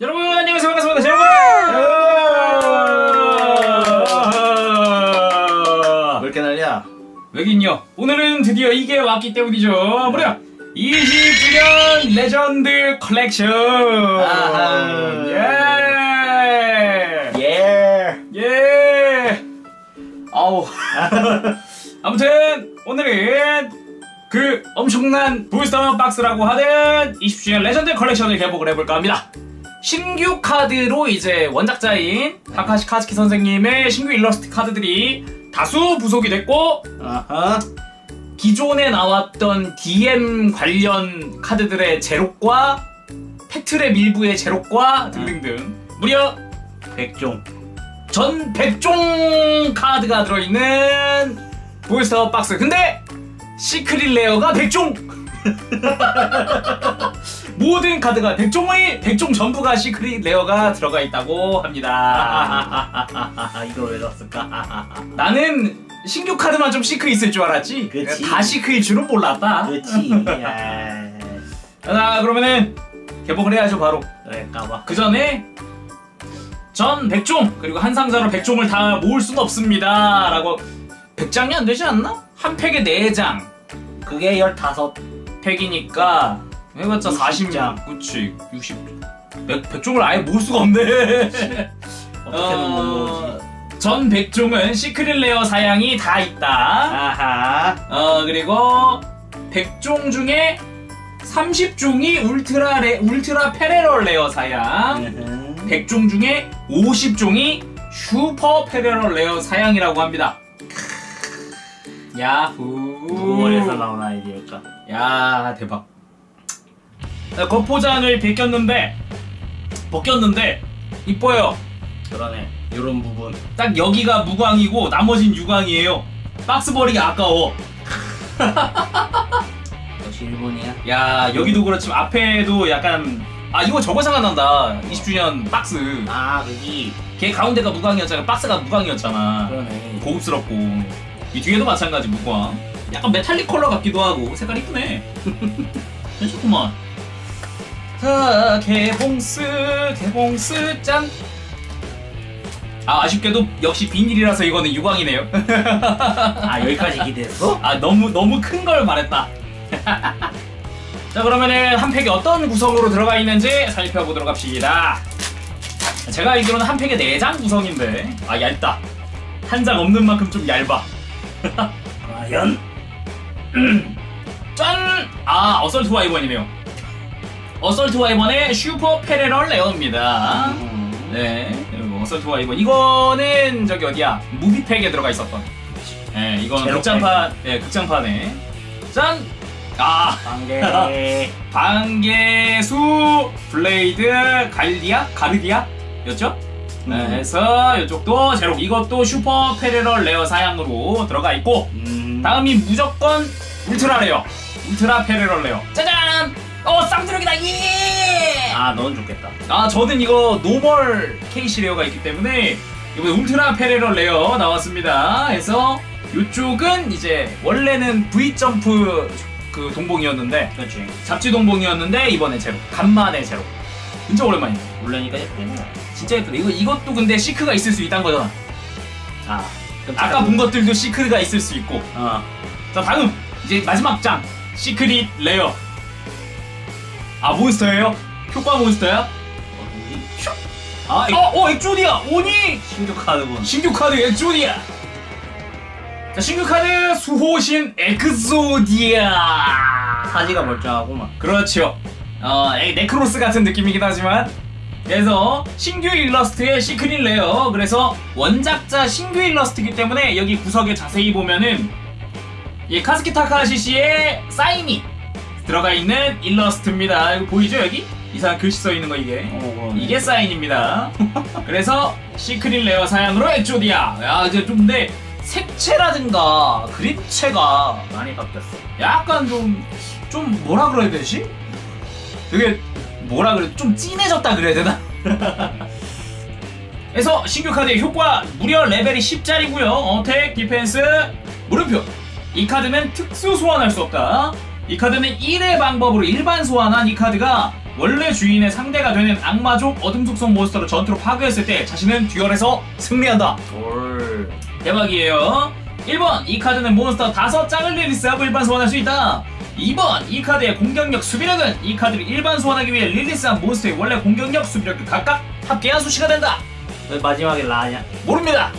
여러분 안녕하세요 반갑습니다 자, 여러분 몇개 날려? 여긴요 오늘은 드디어 이게 왔기 때문이죠 무려 20주년 레전드 컬렉션. 예 예. 예. 아우. 아무튼 오늘은 그 엄청난 부스터 박스라고 하는 20주년 레전드 컬렉션을 개봉을 해볼까 합니다. 신규 카드로 이제 원작자인 타카하시 카즈키 선생님의 신규 일러스트 카드들이 다수 부속이 됐고 아하. 기존에 나왔던 DM 관련 카드들의 재록과 팩트랩 일부의 재록과 등등등 무려 백종. 전 100종 카드가 들어있는 부스터 박스 근데 secret rare가 100종 모든 카드가 100종의 100종 전부가 secret rare가 들어가 있다고 합니다 아하하하. 이걸 왜 넣었을까? 나는 신규 카드만 좀 시크 있을 줄 알았지 그치. 다 시크일 줄은 몰랐다 그렇지. 야. 자 그러면은 개봉을 해야죠 바로 그럴까봐. 그 전에 전 100종 그리고 한 상자로 100종을 다 모을 수는 없습니다 라고 100장이 안 되지 않나? 한 팩에 4장 그게 열다섯. 팩이니까 해봤자 60 장. 40장 그치 60 100, 100종을 아예 모을 수가 없네 어떻게든 못 모으지. 전 100종은 secret rare 사양이 다 있다 아하. 어 그리고 100종 중에 30종이 ultra ra, ultra parallel rare 사양 으흠. 100종 중에 50종이 super parallel rare 사양이라고 합니다. 야후. 누구 머리에서 나온 아이디어일까? 야 대박. 나 겉포장을 벗겼는데 벗겼는데 이뻐요. 그러네. 요런 부분. 딱 여기가 무광이고 나머진 유광이에요. 박스 버리기 아까워. 역시 일본이야. 야 여기도 그렇지만 앞에도 약간 아 이거 저거 생각난다. 20주년 박스. 아, 그기. 걔 가운데가 무광이었잖아. 박스가 무광이었잖아. 그러네. 고급스럽고 이 뒤에도 마찬가지 무광 약간 메탈릭 컬러 같기도 하고 색깔 이쁘네 괜찮구만 자 개봉스 개봉스 짠 아 아쉽게도 역시 비닐이라서 이거는 유광이네요 아, 여기까지 기대했어? 아 너무 너무 큰 걸 말했다 자 그러면은 한 팩이 어떤 구성으로 들어가 있는지 살펴보도록 합시다 제가 알기로는 한 팩에 4장 구성인데 아 얇다 한 장 없는 만큼 좀 얇아 과연? 짠! 아, 어설트 와이번이네요. 어설트 와이번의 super parallel rare입니다. 음. 네, 그리고 어설트 와이번. 이거는 저기 어디야? movie팩에 들어가 있었던. 네, 이거는 재록팩. 극장판, 네, 극장판에. 짠! 아, 방계. 방계수 블레이드 갈디아? 가르디아? 였죠? 네, 음. 해서 이쪽도 재록 이것도 super parallel rare 사양으로 들어가 있고 음. 다음이 무조건 ultra rare ultra parallel rare 짜잔 어 간드라다 예! 아, 넌 좋겠다. 아 저는 이거 normal KC rare가 있기 때문에 이번에 ultra parallel rare 나왔습니다 해서 이쪽은 이제 원래는 V 점프 그 동봉이었는데 그렇지. 잡지 동봉이었는데 이번에 재록 간만에 재록 진짜 오랜만이네 울트라니까 예쁘네. 진짜 예쁘네 이거 이것도 근데 시크가 있을 수 있다는 거잖아 자, 그럼 아까 본 것들도 시크가 있을 수 있고 어. 자 다음 이제 마지막 장 secret rare 아 몬스터예요? 효과 몬스터야? 어디? 아 어, 어 엑조디아 오 이 신규 카드군. 신규 카드 엑조디아 자 신규 카드 수호신 엑조디아 사지가 멀쩡하고만. 그렇죠 어 에, 네크로스 같은 느낌이긴 하지만 그래서 신규 일러스트의 secret rare 그래서 원작자 신규 일러스트이기 때문에 여기 구석에 자세히 보면은 이 카즈키 타카하시 씨의 사인이 들어가 있는 일러스트입니다 이거 보이죠 여기? 이상한 글씨 써 있는 거 이게 어, 이게 사인입니다 그래서 secret rare 사양으로 엑조디아 야 이제 좀 근데 색채라든가 그림체가 많이 바뀌었어. 약간 좀, 좀 뭐라 그래야 되지? 되게 뭐라 그래, 좀 진해졌다 그래야 되나? 그래서 신규 카드의 효과 무려 레벨이 10짜리고요 attack, 디펜스, 물음표 이 카드는 특수 소환할 수 없다 이 카드는 1의 방법으로 일반 소환한 이 카드가 원래 주인의 상대가 되는 악마족 어둠 속성 몬스터를 전투로 파괴했을 때 자신은 duel에서 승리한다. 돌. 대박이에요. 1번 이 카드는 몬스터 5장을 release하고 일반 소환할 수 있다. 2번 이 카드의 공격력 수비력은 이 카드를 일반 소환하기 위해 release한 몬스터의 원래 공격력 수비력을 각각 합계한 수치가 된다. 왜 마지막에 라냐? 모릅니다.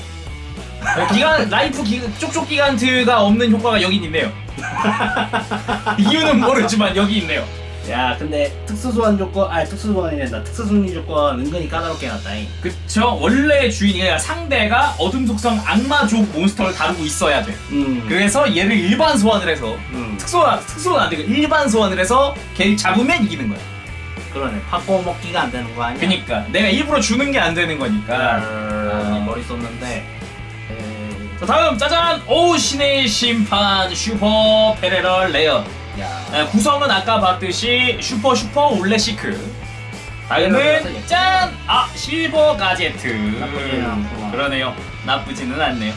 기간 라이프 기, 쪽쪽 기간트가 없는 효과가 여긴 있네요. 이유는 모르지만 여기 있네요. 야, 근데 특수 소환 조건, 아니 특수 소환이 된다. 특수 승리 조건 은근히 까다롭게 해놨다잉. 그쵸? 원래 주인이 아니라 상대가 어둠 속성 악마족 몬스터를 다루고 있어야 돼. 음. 그래서 얘를 일반 소환을 해서 음. 특소환 특소환 안 되고 일반 소환을 해서 걔 잡으면 이기는 거야. 그러네. 바꿔 먹기가 안 되는 거 아니야? 그니까 내가 일부러 주는 게 안 되는 거니까. 아, 머리 썼는데. 자 다음 짜잔 오 신의 심판 super parallel rare. 야. 네, 구성은 아까 봤듯이 슈퍼 슈퍼 울레 시크. 다음은 짠! 아 실버 가제트. 그러네요. 나쁘지는 않네요.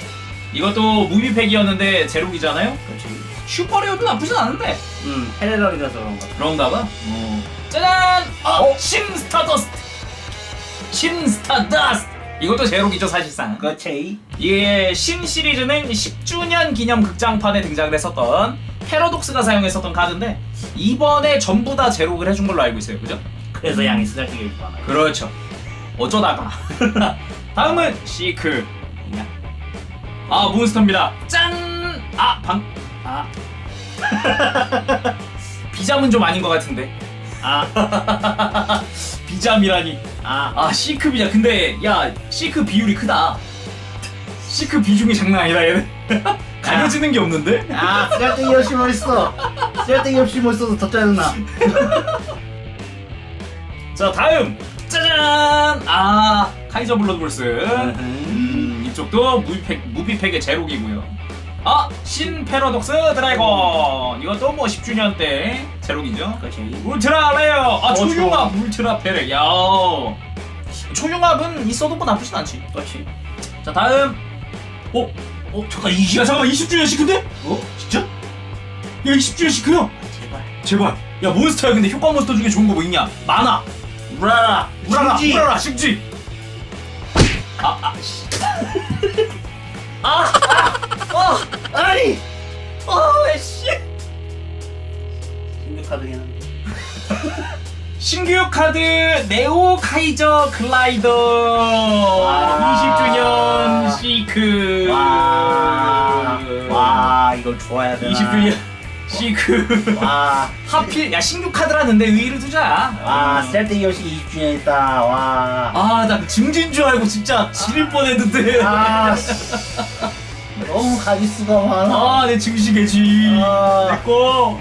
이것도 movie팩이었는데 재록이잖아요. 그렇지. super rare도 나쁘진 않은데. 음, parallel이라서 그런 거. 그런가 봐. 어. 짜잔! 어, 신 스타더스트. 신 스타더스트. 이것도 재록이죠 사실상. 그렇지. 이게 신 시리즈는 10주년 기념 극장판에 등장을 했었던 패러독스가 사용했었던 카드인데 이번에 전부 다 재록을 해준 걸로 알고 있어요. 그죠? 그래서 양이 쓰잘데기 이렇게 많아요. 그렇죠. 어쩌다가. 다음은 시크. 아 몬스터입니다. 짠! 아 방. 아. 비잠은 좀 아닌 것 같은데. 아, 비잠이라니. 아, 아 시크 비자. 근데 야 시크 비율이 크다. 시크 비중이 장난 아니다 얘는. 가려지는 게 없는데? 아, 쓰잘데기 없이 멋있어. 쓰잘데기 없이 멋있어서 더 짜증나. 자 다음. 짜잔! 아 카이저 블러드볼스. 음, 이쪽도 무비팩 무비팩의 제록이고요 아 신 패러독스 드래곤 이것도 뭐 10주년 때 재록이죠 그렇지. 울트라 레어 아 어, 초융합 울트라 페렉 야 초융합은 있어도 뭐 나쁘진 않지 그렇지. 자 다음 어? 어 잠깐 이 야, 잠깐만 20주년 시크인데? 어? 진짜? 야 20주년 시크야 제발. 제발 야 몬스터야 근데 효과 몬스터 중에 좋은 거 뭐 있냐 많아 우라라. 우라라. 우라라 심지 아 아 씨. 아, 아, 아니, 어, 씨. 신규 카드긴 한데. 신규 카드 네오 카이저 글라이더 와. 20주년 시크 와. 와, 이걸 좋아야 되나? 20주년 시크 와. 하필 야 신규 카드라는데 의의를 두자 와, 쓸데기 없이 20주년 있다. 와. 아나 증지인 줄 알고 진짜 지릴 뻔했는데 아, 씨. 너무 가지수가 많아. 아 내 증식의 G. 아. 내꺼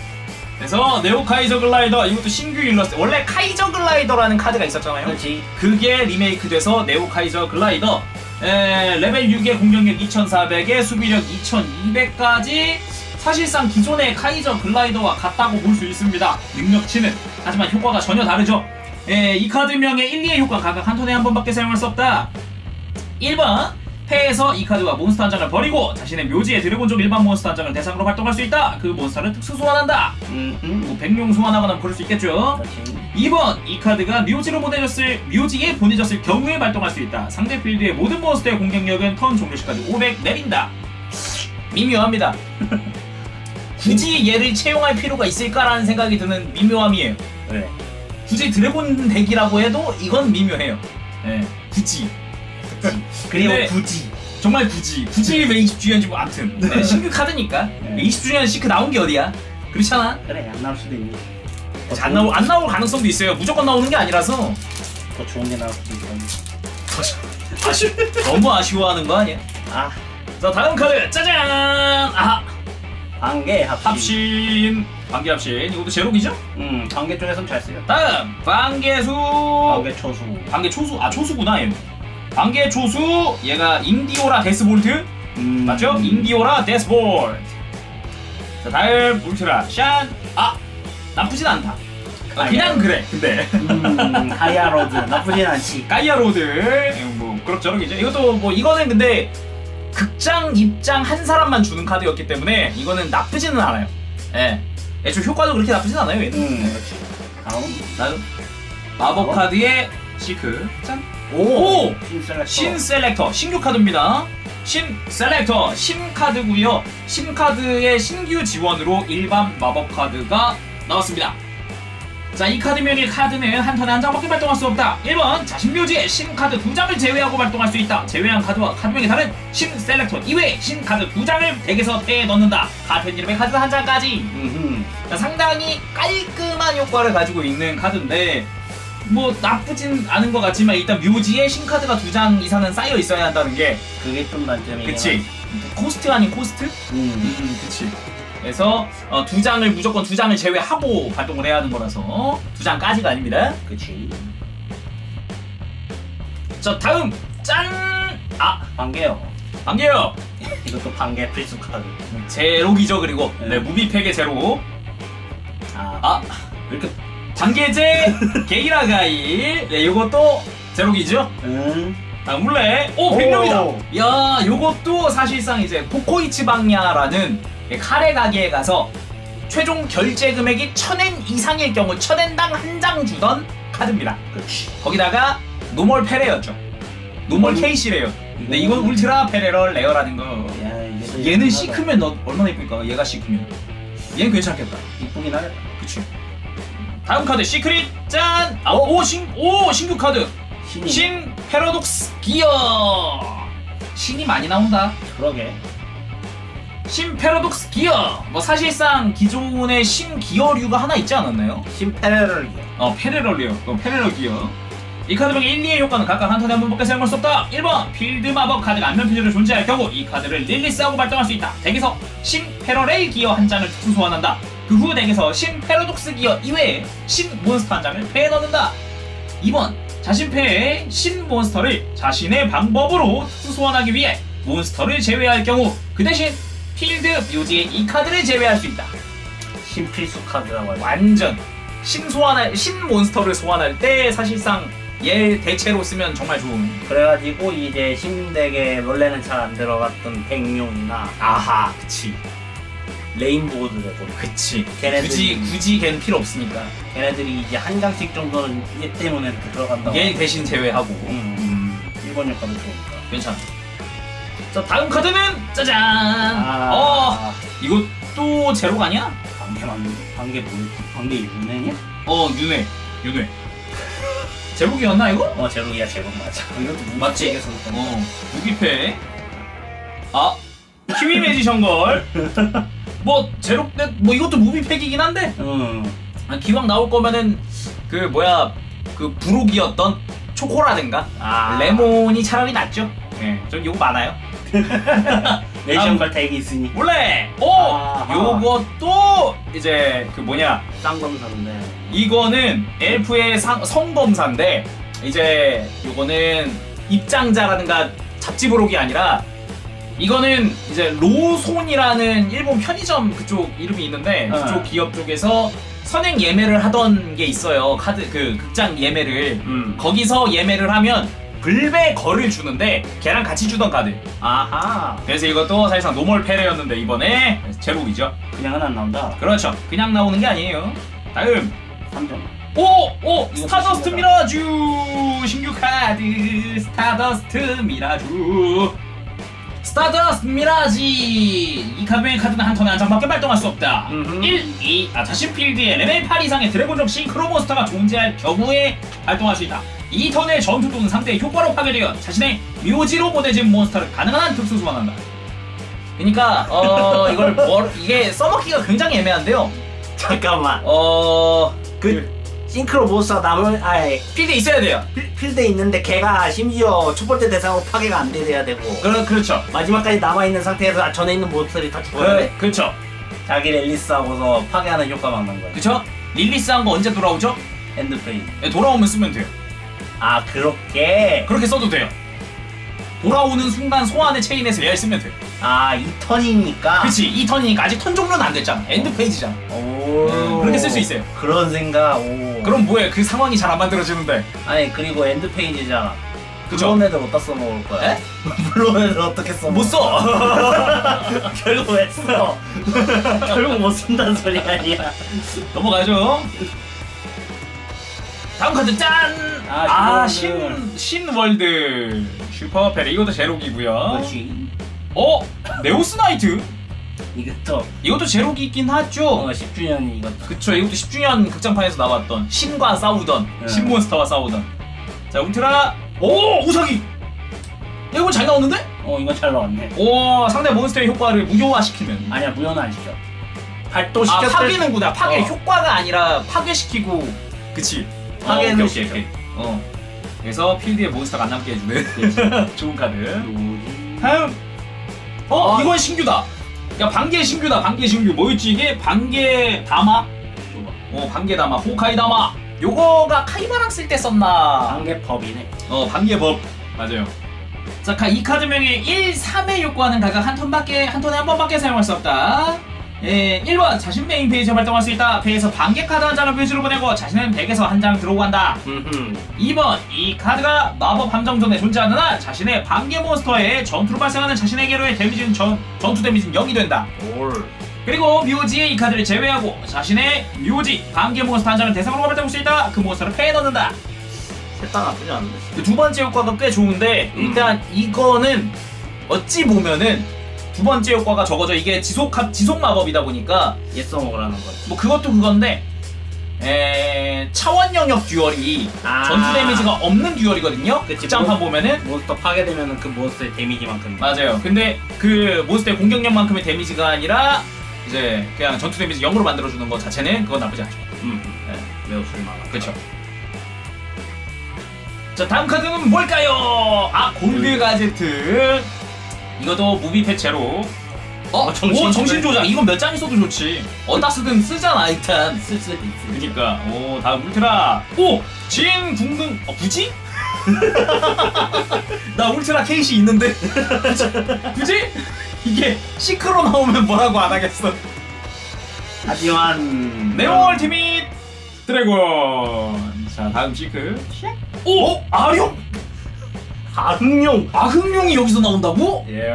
그래서 네오 카이저 글라이더 이것도 신규 일러스트. 원래 카이저 글라이더라는 카드가 있었잖아요. 그렇지. 그게 리메이크돼서 네오 카이저 글라이더. 에, 레벨 6의 공격력 2400에 수비력 2200까지 사실상 기존의 카이저 글라이더와 같다고 볼 수 있습니다. 능력치는. 하지만 효과가 전혀 다르죠. 에, 이 카드명의 1, 2의 효과 각각 한 턴에 한 번밖에 사용할 수 없다. 1번 패에서 이 카드와 몬스터 한 장을 버리고 자신의 묘지에 드래곤족 일반 몬스터 한 장을 대상으로 발동할 수 있다 그 몬스터를 특수 소환한다 음, 뭐 백룡 소환하거나 그럴 수 있겠죠 그렇지. 2번 이 카드가 묘지로 보내졌을 묘지에 보내졌을 경우에 발동할 수 있다. 상대 필드의 모든 몬스터의 공격력은 턴 종료 시까지 500 내린다. 미묘합니다. 굳이 얘를 채용할 필요가 있을까라는 생각이 드는 미묘함이에요. 그래. 굳이 드래곤 덱이라고 해도 이건 미묘해요. 예, 굳이 그리고 근데- 굳이. 정말 굳이 굳이 왜 20주년인지 뭐 아무튼 네, 신규 카드니까 네. 20주년 시크 나온 게 어디야? 그렇잖아. 그래, 안 나올 수도 있니. 안 나올 안 나올 가능성도 있어요. 무조건 나오는 게 아니라서. 더 좋은 게 나올 수도 있고. 아쉬 너무 아쉬워하는 거 아니야? 아, 자 다음 카드 짜잔 아 방계 합신. 합신 방계 합신 이것도 재록이죠? 음, 방계 쪽에선 잘 쓰여. 다음 방계수 방계 초수. 방계 초수 아 초수구나 얘는 방계 초수 얘가 인디오라 데스볼트? 음, 맞죠? 인디오라 데스볼트. 자 다음 울트라. 샨아 나쁘진 않다. 아, 그냥 그래. 근데 음, 가이아로드. 나쁘진 않지. 가이아로드. 뭐 그럭저럭이죠 이것도 뭐 이거는 근데 극장 입장 한 사람만 주는 카드였기 때문에 이거는 나쁘지는 않아요. 예. 애초에 효과도 그렇게 나쁘진 않아요 얘는. 음, 그렇지. 다음. 다음 마법 어? 카드의 시크 짠 오! 오! 신 셀렉터. 신 셀렉터 신규 카드입니다. 신 셀렉터 신 카드고요. 신 카드의 신규 지원으로 일반 마법 카드가 나왔습니다. 자, 이 카드명의 카드는 한 턴에 한 장밖에 발동할 수 없다. 1번, 자신 묘지에 신 카드 두 장을 제외하고 발동할 수 있다. 제외한 카드와 카드명이 다른 신 셀렉터 이외에 신 카드 두 장을 덱에서 패에 넣는다. 같은 이름의 카드 한 장까지. 자, 상당히 깔끔한 효과를 가지고 있는 카드인데 뭐 나쁘진 않은 것 같지만 일단 묘지에 신카드가 두 장 이상은 쌓여 있어야 한다는 게 그게 좀 단점이긴 그치 코스트 아닌 코스트? 음. 음 그치 그래서 어, 두 장을 무조건 두 장을 제외하고 발동을 해야 하는 거라서 두 장까지가 아닙니다 그치. 자 다음 짠! 아 방계업. 방계업 이것도 방계 필수 카드. 재록이죠 그리고 네 네. 무비팩의 재록 아, 아왜 이렇게. 방계제 게이라가일 네 요것도 재록이죠 음. 아, 물레. 오, 오. 백룡이다. 야, 요것도 사실상 이제 코코이치방야라는 카레 가게에 가서 최종 결제 금액이 천엔 이상일 경우 천엔당 한 장 주던 카드입니다. 그치. 거기다가 노멀 페레였죠. 노멀 이건- KC 레어. 근데 이건 울트라 페레럴 레어라는 거. 야, 얘는 이쁘긴 하다. 시크면 너 얼마나 이쁠까? 얘가 C 크면. 얘는 괜찮겠다. 이쁘긴 하겠다. 그치. 다음 카드 시크릿 짠! 아, 오, 신, 오, 신규 카드. 신이. 신 패러독스 기어 신이 많이 나온다 그러게. 신 패러독스 기어 뭐 사실상 기존의 신 기어류가 하나 있지 않았나요? 신 페레를 어 페레럴이요 어, 페레럴 기어 이 카드명의 1, 2의 효과는 각각 한 턴에 한 번밖에 사용할 수 없다 1번 필드 마법 카드가 앞면 필드로 존재할 경우 이 카드를 릴리스하고 발동할 수 있다 덱에서 신 패러렐 기어 한 장을 특수 소환한다 그 후 덱에서 신 패러독스 기어 이외에 신 몬스터 한 장을 패에 넣는다. 2번 자신 패에 신 몬스터를 자신의 방법으로 특수 소환하기 위해 몬스터를 제외할 경우 그 대신 필드 묘지에 이 카드를 제외할 수 있다. 신필수 카드라고 하죠. 완전 신 소환할 신 몬스터를 소환할 때 사실상 얘 대체로 쓰면 정말 좋은. 그래가지고 이제 신덱에 원래는 잘 안 들어갔던 백룡이나 아하 그치 레인보우도 되고 그치 걔네들이- 굳이 굳이 걔는 필요 없으니까 걔네들이 이제 한 장씩 정도는 얘 때문에 들어간다고. 얘 대신 제외하고 음. 음, 일본 효과도 좋으니까. 괜찮아 자 다음 카드는 짜잔 아. 어 이것도 제로가 아니야? 반개 맞는 반개 뭐였지? 반개 유능이야? 어 윤회 윤회 제목이었나 이거? 어 제목이야 제목 맞아. 이것도 맞지? 무지개에서 어 무기패 아 키위 매지션 걸 뭐 제로 뭐 이것도 무비팩이긴 한데 응. 아, 기왕 나올 거면은 그 뭐야 그 부록이었던 초코라든가 아 레몬이 차라리 낫죠. 예, 전 요거 많아요. 음. 걸 덱이 있으니 원래 오. 요것도 이제 그 뭐냐 쌍검사인데. 이거는 엘프의 상, 성검사인데 이제 요거는 입장자라든가 잡지 부록이 아니라 이거는 이제 로손이라는 일본 편의점 그쪽 이름이 있는데 어. 그쪽 기업 쪽에서 선행 예매를 하던 게 있어요 카드 그 극장 예매를 음. 거기서 예매를 하면 불배 거를 주는데 걔랑 같이 주던 카드 아하. 그래서 이것도 사실상 normal 패레였는데 이번에 제목이죠 그냥은 안 나온다. 그렇죠 그냥 나오는 게 아니에요 다음 3점. 오! 오! 스타더스트. 미라주! 신규 카드 스타더스트 미라주 스타더스트 미라지! 이 카드의 카드는 한 턴에 한 장밖에 발동할 수 없다. 음흠. 1, 2, 아 자신 필드에 레벨 8 이상의 드래곤족 싱크로 몬스터가 존재할 경우에 발동할 수 있다. 이 턴의 전투 또는 상대의 효과로 파괴되어 자신의 묘지로 보내진 몬스터를 가능한 한 특수 소환한다. 그러니까 어 이걸 뭐, 이게 써먹기가 굉장히 애매한데요? 잠깐만. 어... 그 싱크로 몬스터 남을 아예 필드 있어야 돼요 필- 필드에 있는데 걔가 심지어 첫 번째 대상으로 파괴가 안 돼야 되고 그, 그렇죠. 마지막까지 남아 있는 상태에서 전에 있는 몬스터들이 다 죽어야 돼. 그, 그렇죠. 자기 release 하고서 파괴하는 효과 막는 거야. 그렇죠. release 한 거 언제 돌아오죠? end phase. 네, 돌아오면 쓰면 돼요. 아 그렇게. 그렇게 써도 돼요. 돌아오는 순간 소환의 체인에서 얘를 쓰면 돼요. 아 이 턴이니까. 그치, 이 턴이니까 아직 턴 종료는 안 됐잖아. end phase잖아. 오. 음, 그렇게 쓸 수 있어요. 그런 생각. 오. 그럼 뭐해? 그 상황이 잘 안 만들어지는데. 아니 그리고 end phase잖아. 그쵸? 물론 애들 어디다 써먹을 거야? 에? 물론 애들 어떻게 써? 못 써! 결국 왜 써? 결국 못 쓴다는 소리 아니야. 넘어가죠. 다음 카드 짠! 아, 아. 신, 신 월드. 슈퍼 패레. 이것도 제로기고요 그렇지. 어? 네오스 나이트? 이것도 이것도 제로기 있긴 하죠? 어 10주년 이것도. 그쵸 이것도 10주년 극장판에서 나왔던 신과 싸우던 네. 신몬스터와 싸우던 자 울트라 오 우사기 야, 이거 잘 나오는데? 어 이거 잘 나왔네. 오 상대 몬스터의 효과를 무효화시키는 아니야 무효는 안 시켜. 발도 아 시켰을 파괴는구나 파괴 어. 효과가 아니라 파괴시키고 그치 파괴는 어, 오케이. 오케이, 오케이. 어 그래서 필드에 몬스터가 안 남게 해주는 좋은 카드? 다음 어 아. 이건 신규다 야 반개 신규다 반개 신규 뭐였지 이게 반개 다마. 어 반개 다마 호카이 다마 요거가 카이마랑 쓸 때 썼나 관계 법이네. 어 반개법 맞아요 자, 카- 이 카드명이 1, 3에 요구하는 가격 한 턴밖에 한 턴에 한 번밖에 사용할 수 없다. 예, 1번 자신 메인 페이지에 발동할 수 있다. 배에서 반개 카드 한 장을 표시로 보내고 자신은 덱에서 한 장 들어오고 한다. 음. 2번 이 카드가 마법 함정 전에 존재하는 한 자신의 반개 몬스터에 전투로 발생하는 자신에게로의 데미지는 전, 전투 데미지는 0이 된다. 올. 그리고 묘지에 이 카드를 제외하고 자신의 묘지 반개 몬스터 한 장을 대상으로 발동할 수 있다. 그 몬스터를 패에 넣는다. 셋다 나쁘지 않은데. 그두 번째 효과가 꽤 좋은데 음. 일단 이거는 어찌 보면은 두 번째 효과가 적어져 이게 지속 합- 지속 마법이다 보니까 얘 써먹으라는 거지. 뭐 그것도 그건데 에 차원 영역 듀얼이 아. 전투 데미지가 없는 듀얼이거든요. 극장판 뭐- 보면은 몬스터 파괴되면은 그 몬스터의 데미지만큼. 맞아요. 근데 그 몬스터의 공격력만큼의 데미지가 아니라 이제 그냥 전투 데미지 0으로 만들어주는 것 자체는 그건 나쁘지 않죠. 음. 네. 매우 쓸만하다. 그렇죠. 자 다음 카드는 뭘까요? 아 골드 가제트 이것도 무비 패체로. 어, 어, 정신 오, 정신 조작 이건 몇 장 있어도 좋지. 어디다 쓰든 쓰잖아 일단. 쓸쓸 그니까. 오 다음 울트라. 오진 궁등 어 굳이? 나 울트라 케이시 있는데. 굳이? 이게 시크로 나오면 뭐라고 안 하겠어. 하지만 네오 얼티밋 드래곤. 자 다음 시크. 오! 어? 아룡? 아흑룡. 아흑룡이 여기서 나온다고? 예.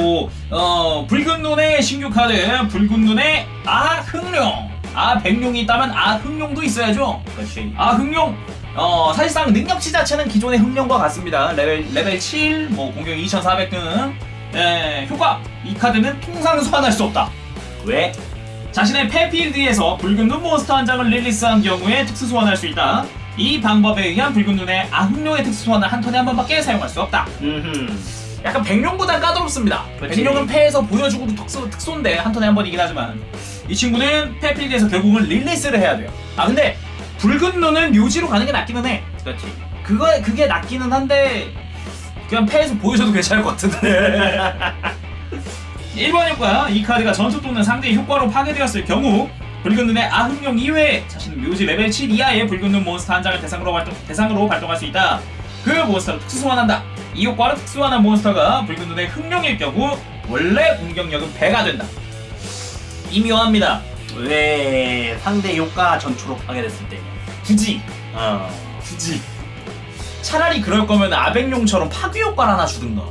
오, 어, 붉은 눈의 신규 카드, 붉은 눈의 아흑룡. 아, 백룡이 있다면 아흑룡도 있어야죠. 그렇지. 아흑룡. 어, 사실상 능력치 자체는 기존의 흑룡과 같습니다. 레벨, 레벨 7, 뭐, 공격 2400 등. 예, 효과. 이 카드는 통상 소환할 수 없다. 왜? 자신의 패필드에서 붉은 눈 몬스터 한 장을 release한 경우에 특수 소환할 수 있다. 이 방법에 의한 붉은 눈의 아흑룡의 특수 소환을 한 턴에 한 번밖에 사용할 수 없다. 음. 약간 백룡보단 까다롭습니다. 그치. 백룡은 패에서 보여주고도 특수, 특수인데 한 턴에 한 번이긴 하지만 이 친구는 패필드에서 결국은 release를 해야 돼요. 아 근데 붉은 눈은 묘지로 가는 게 낫기는 해. 그렇지. 그거 그게 낫기는 한데 그냥 패에서 보여줘도 괜찮을 것 같은데. 1번 효과 이 카드가 전투 또는 상대의 효과로 파괴되었을 경우 붉은 눈의 아흑룡 이외에 자신은 묘지 레벨 7 이하의 붉은 눈 몬스터 한 장을 대상으로 발동, 대상으로 발동할 수 있다. 그 몬스터를 특수 소환한다. 이 효과를 특수 소환한 몬스터가 붉은 눈의 흑룡일 경우 원래 공격력은 배가 된다. 이 묘합니다. 왜 상대 효과 전투로 파괴됐을 때. 굳이 어. 굳이 차라리 그럴 거면 아백룡처럼 파괴 효과를 하나 주든가.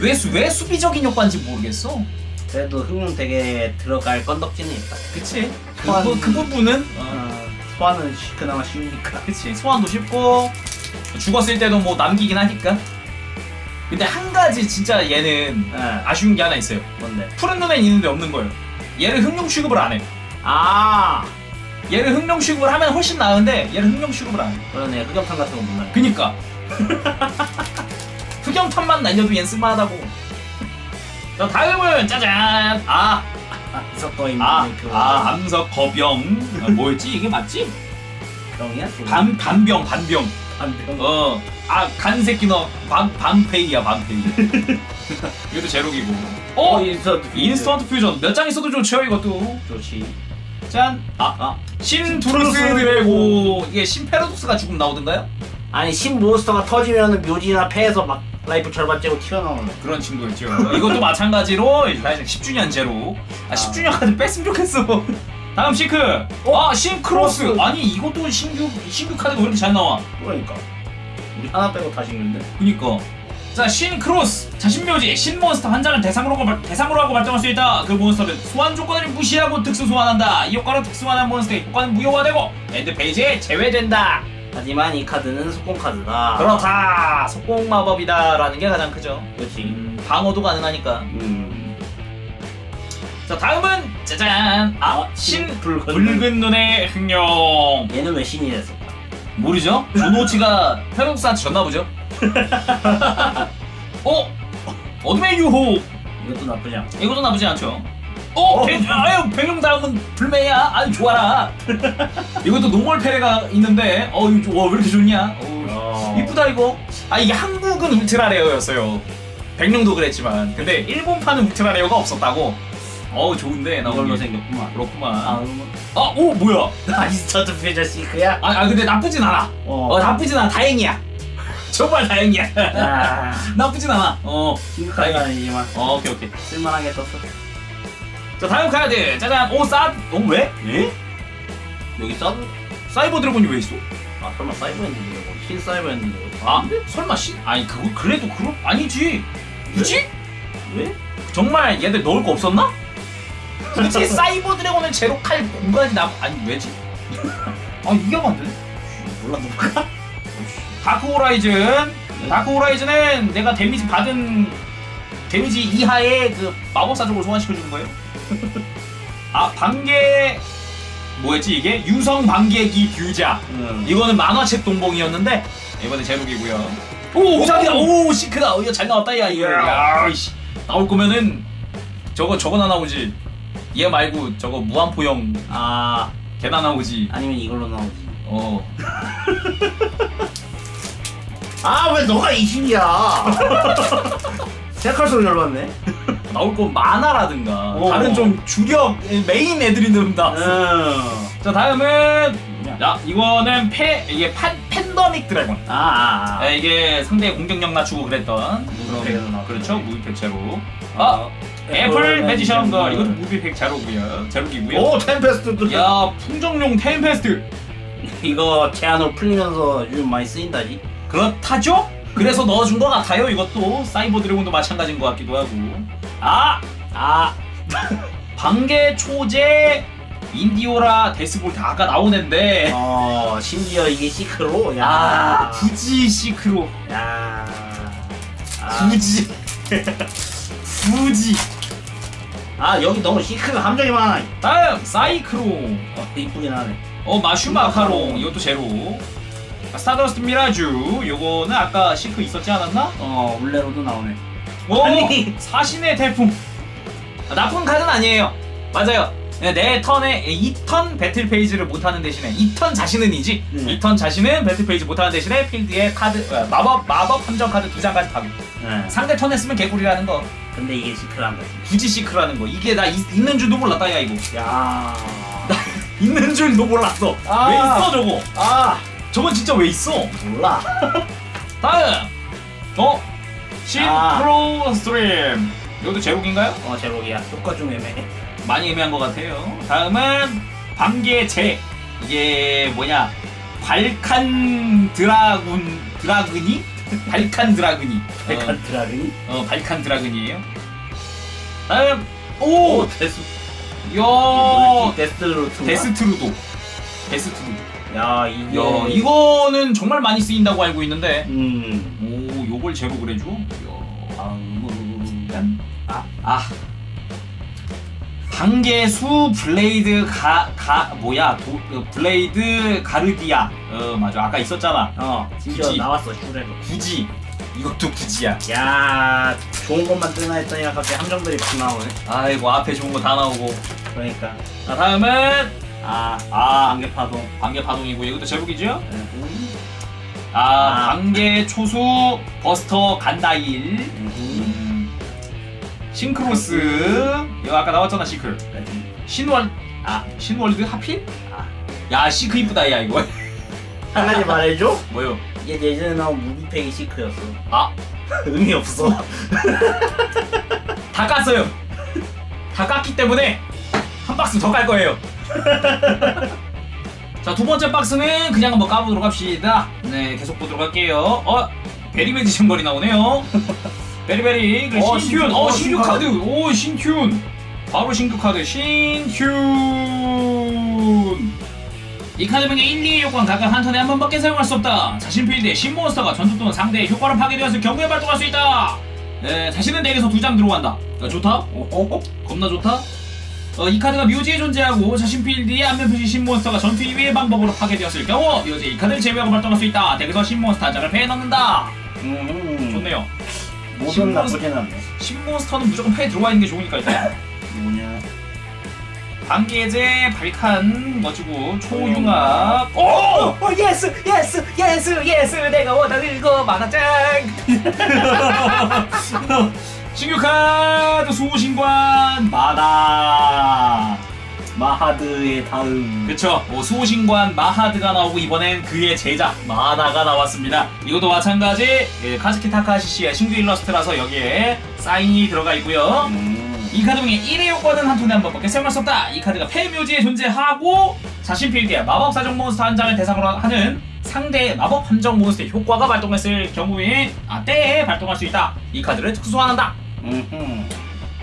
왜, 수, 왜 수비적인 효과인지 모르겠어. 그래도 덱에 들어갈 건덕지는 있다. 그치? 그, 소환- 부- 그 부분은? 어, 어, 소환은 쉬- 그나마 쉬우니까. 그치. 소환도 쉽고 죽었을 때도 뭐 남기긴 하니까. 근데 한 가지 진짜 얘는 어, 아쉬운 게 하나 있어요. 뭔데? 푸른 눈엔 있는데 없는 거예요. 얘를 흥룡 취급을 안해. 아, 얘를 흥룡 취급을 하면 훨씬 나은데 얘를 흥룡 취급을 안해. 그러네. 흑염탄 같은 거 몰라. 그니까. 흑염탄만 날려도 얜 쓸만하다고 자 다음은 짜잔 아 아, 있었던 있는 아, 그거. 아, 암석 거병 아, 뭐였지 이게 맞지? 병이야? 반, 반병 반병 반병. 어, 아, 간새끼 너, 반, 반페이야, 반페이. 이것도 제로기고. 어, 인스턴트. 인스턴트 퓨전. 몇 장 있어도 좋죠, 이것도. 좋지. 짠. 아, 아, 신 트루스 드래곤. 이게 신 패러독스가 죽음 나오던가요? 아니 신 몬스터가 터지면은 묘지나 패에서 막 라이프 절반 째고 튀어나오는. 그런 친구였죠. 이것도 마찬가지로, 사실 10주년 제로. 아, 10주년 카드 뺐으면 좋겠어. 다음 시크. 아, 신 크로스. 크로스. 아니, 이것도 신규, 신규 카드가 왜 이렇게 잘 나와? 그러니까. 우리 하나 빼고 다 신는데. 그니까 자 신 크로스 자신묘지 신 몬스터 한 장을 대상으로, 하고 발- 대상으로 하고 발동할 수 있다 그 몬스터는 소환 조건을 무시하고 특수 소환한다 이 효과로 특수 소환한 몬스터의 효과는 무효화되고 end phase에 제외된다 하지만 이 카드는 속공 카드다. 그렇다. 속공 마법이다라는 게 가장 크죠. 그렇지. 음, 방어도 가능하니까. 음. 자 다음은 짜잔. 아, 신 붉은. 붉은 눈의 흑룡. 얘는 왜 신이 됐을까? 모르죠? 조노우치가 파라독스한테 졌나 보죠? 어? 어둠의 유혹. 이것도 나쁘지 않고. 이것도 나쁘지 않죠. 어, 백, 아유, 백룡 다음은 불매야. 아유, 좋아라. 이것도 normal 패러가 있는데, 어, 이거 와, 왜 이렇게 좋냐? 어, 어. 이쁘다, 이거. 아, 이게 한국은 ultra rare였어요. 백룡도 그랬지만. 근데 일본판은 ultra rare가 없었다고. 어우, 좋은데, 나 이걸로 오늘. 생겼구만. 그렇구만. 아, 아, 그러면 오, 뭐야? 아이스터드 페저 시크야? 아, 아, 근데 나쁘진 않아. 어. 어, 나쁘진 않아. 다행이야. 정말 다행이야. 아, 나쁘진 않아. 어, 건 아니지만 어, 오케이, 오케이. 쓸만하게 떴어. 자, 다음 가야 돼. 짜잔. 오, 싸. 어, 왜? 예? 여기 사드? 사이버 드래곤이 왜 있어? 아 설마 사이버 했는데 뭐. 신 사이버 했는데 아, 설마 신? 아니, 그거 그래도 그럼 아니지. 굳이? 왜? 정말 얘들 넣을 거 없었나? 굳이 사이버 드래곤을 제로 칼 공간이 남 아니 왜지? 아 이게 안 되네. 몰라 누가? 다크 호라이즌. 다크 호라이즌은 내가 데미지 받은 데미지 이하의 그 마법사적으로 소환시켜주는 거예요. 아 반개 뭐였지 이게 유성 반개기 규자. 응. 이거는 만화책 동봉이었는데 이번에 제목이고요. 오 우상이다. 오 시크다. 어, 이거 잘 나왔다 야 이거. 야, 이씨. 나올 거면은 저거 저거나 나오지. 얘 말고 저거 무한포형 아 걔나 나오지. 아니면 이걸로 나오지. 어. 아 왜 너가 20이야? 생각할수록 열받네. 나올 건 만화라든가 오. 다른 좀 주력 메인 애들이 나온다. 응. 자 다음은? 야 이거는 패 이게 판 펜데믹 드래곤. 아, 아, 아. 아, 이게 상대의 공격력 낮추고 그랬던 나왔죠. 그렇죠 무비팩 재록. 아 애플 매지션 걸 이것도 무비팩 재록이고요. 재록이고요. 오 템페스트도. 야 풍정룡 템페스트 이거 제한으로 풀리면서 요즘 많이 쓰인다지. 그렇다죠? 그래서 넣어준 것 같아요 이것도 사이버 드래곤도 마찬가지인 것 같기도 하고 아! 아! 방계 초제 인디오라 데스볼트 아까 나온 앤데 어 심지어 이게 시크로. 야. 아 굳이 시크로 야. 아. 굳이 굳이 아 여기 너무 시크가 함정이 많아. 다음 사이크로 어, 이쁘긴 하네. 어 마슈마카롱 이것도 재록 아, 스타더스트 미라주 요거는 아까 시크 있었지 않았나? 어 울레로도 나오네. 오! 아니. 사신의 태풍 아, 나쁜 카드는 아니에요 맞아요 네, 내 턴에 2턴 battle phase를 못하는 대신에 이 턴 자신은이지 네. 이 턴 자신은 battle phase 못하는 대신에 필드에 카드 어, 마법 마법 함정 카드 두 장까지 파괴 네. 상대 턴 했으면 개꿀이라는 거 근데 이게 시크란 거지. 굳이 시크라는 거 이게 나 있, 있는 줄도 몰랐다 야 이거 야. 있는 줄도 몰랐어 아. 왜 있어 저거 아 저건 진짜 왜 있어 몰라. 다음 어? 아. 싱크로 스트림 이것도 재록인가요? 어 재록이야. 효과 좀 애매해. 많이 애매한 것 같아요. 다음은 방계제 이게 뭐냐 발칸 드라군 드라그니 발칸 드라그니 발칸 드라그니. 어, 어 발칸 드라그니에요. 다음 오, 오 데스. 야? 데스루트. 데스트루도 데스트루도. 야 이게. 야 이거는 정말 많이 쓰인다고 알고 있는데 음. 오 요걸 재록을 해줘. 방문. 아, 아. 방계수 블레이드 가, 가, 뭐야, 도, 어, 블레이드 가르디아. 어, 맞아. 아까 있었잖아. 어 진짜 굳이. 나왔어 슈레로. 굳이. 이것도 굳이야. 야 좋은 것만 뜨나 했더니 갑자기 함정들이 막 나오네. 아이고, 앞에 좋은 거 다 나오고. 그러니까. 자, 다음은, 아. 아, 방계 파동. 방계 파동이고, 이것도 재록이죠? 음. 아, 아. 방계 초수 버스터 간다일. 음. 음, 신 크로스. 이거 아까 나왔잖아, 시크. 신 월, 아, 신 월드 하필? 아. 야, 시크 이쁘다, 야, 이거. 한 가지 말해줘. 뭐요? 이게 예전에 나온 무비팩이 시크였어. 아, 의미 없어. 다 깠어요. 다 깠기 때문에 한 박스 더 깔 거예요. 자, 두 번째 박스는 그냥 한번 까보도록 합시다. 네, 계속 보도록 할게요. 어, 베리 매지션 걸이 나오네요. 베리베리, 그리고 어, 신큐, 어, 어, 신큐 카드, 오, 신큐. 바로 신큐 카드, 신큐. 이 카드명의 1, 2의 효과는 각각 한 턴에 한 번밖에 사용할 수 없다. 자신 필드에 신몬스터가 전투 또는 상대의 효과로 파괴되었을 경우에 발동할 수 있다. 에, 자신은 덱에서 두 장 들어간다. 어, 좋다? 오호. 겁나 좋다? 어, 이 카드가 묘지에 존재하고 자신 필드에 앞면 표시 신몬스터가 전투 이외의 방법으로 파괴되었을 경우 묘지에 이 카드를 제외하고 발동할 수 있다. 덱에서 신몬스터 한 장을 패에 넣는다. 음. 좋네요. 모든 나쁘진 않네. 신몬스터는 무조건 패에 들어와 있는 게 좋으니까 일단. 뭐냐? 방계제, 발칸, 멋지고 초융합. 오! 오 yes yes yes yes 내가 원하는 거 만화장. 신규 카드 수호신관 마다. 마하드의 다음. 그쵸. 뭐 수호신관 마하드가 나오고 이번엔 그의 제자 마다가 나왔습니다. 이것도 마찬가지 예, 카즈키 타카시 씨의 신규 일러스트라서 여기에 사인이 들어가 있고요. 음. 이 카드 중에 1의 효과는 한 턴에 한 번밖에 사용할 수 없다. 이 카드가 패 묘지에 존재하고 자신 필드에 마법사족 몬스터 한 장을 대상으로 하는 상대의 마법 함정 몬스터의 효과가 발동했을 경우에 아 때에 발동할 수 있다. 이 카드를 특수 소환한다. 음.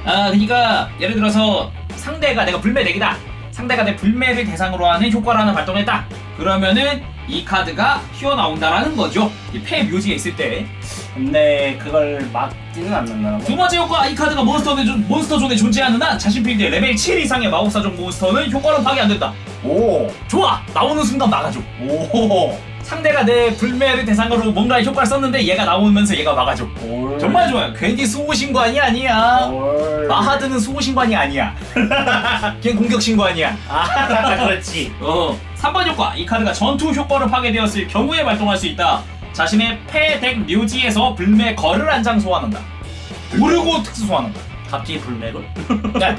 아 그러니까 예를 들어서 상대가 내가 불매 덱이다. 상대가 내 불매를 대상으로 하는 효과를 하나 발동했다. 그러면은 이 카드가 튀어나온다라는 거죠. 이 패 묘지에 있을 때. 근데 그걸 막지는 않는다는 거. 두 번째 효과 이 카드가 몬스터, 존- 몬스터 존에 존재하는 한 자신 필드의 레벨 7 이상의 마법사족 몬스터는 효과로 파괴 안 된다. 오. 좋아! 나오는 순간 막아줘. 오. 상대가 내 불매를 대상으로 뭔가 효과를 썼는데 얘가 나오면서 얘가 막아줘. 올. 정말 좋아요. 괜히 수호신관이 아니야. 올. 마하드는 수호신관이 아니야. 걔 공격신관이야. 아 그렇지. 어. 3번 효과. 이 카드가 전투 효과로 파괴되었을 경우에 발동할 수 있다. 자신의 패 덱 묘지에서 불매 걸을 한 장 소환한다. 모르고 특수 소환한다. 갑자기 불매 걸을? 네.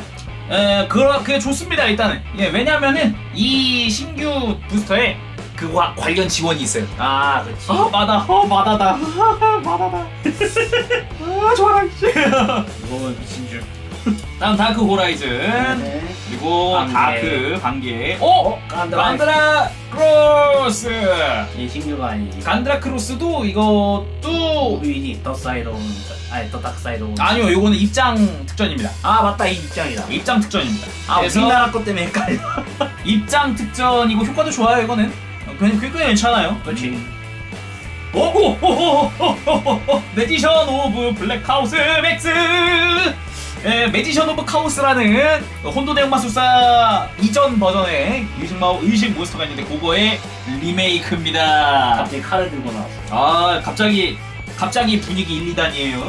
에, 그러, 그게 좋습니다, 일단은. 예, 왜냐면은, 이 신규 부스터에 그 와 관련 지원이 있어요. 아 그렇지. 아, 마다, 어, 마다다. 마다다. 아, 좋아라, 씨. 이거 미친 줄. 다음 Dark Horizon. 네. 그리고 방계. Dark, 방계. 어? 어 깐드라. 간드라 크로스! 이 신규가 아니지. 간드라 크로스도 이것도. 우리니 더 사이드 온. 아니 더 다크 사이드 온. 아니요, 요거는 입장 특전입니다. 아 맞다 이 입장이다. 입장 특전입니다. 아 그래서 우리나라 것 때문에 헷갈려. 입장 특전이고 효과도 좋아요, 이거는. 어, 그냥 꽤 괜찮아요. 그렇지. 오오오오오오오 매지션 오브 블랙 하우스 맥스 에, Magician of Chaos라는 혼돈 대형 마술사 이전 버전의 의식 마 의식 몬스터가 있는데 그거의 리메이크입니다. 갑자기 칼을 들고 나왔어. 아 갑자기 갑자기 분위기 일리단이에요.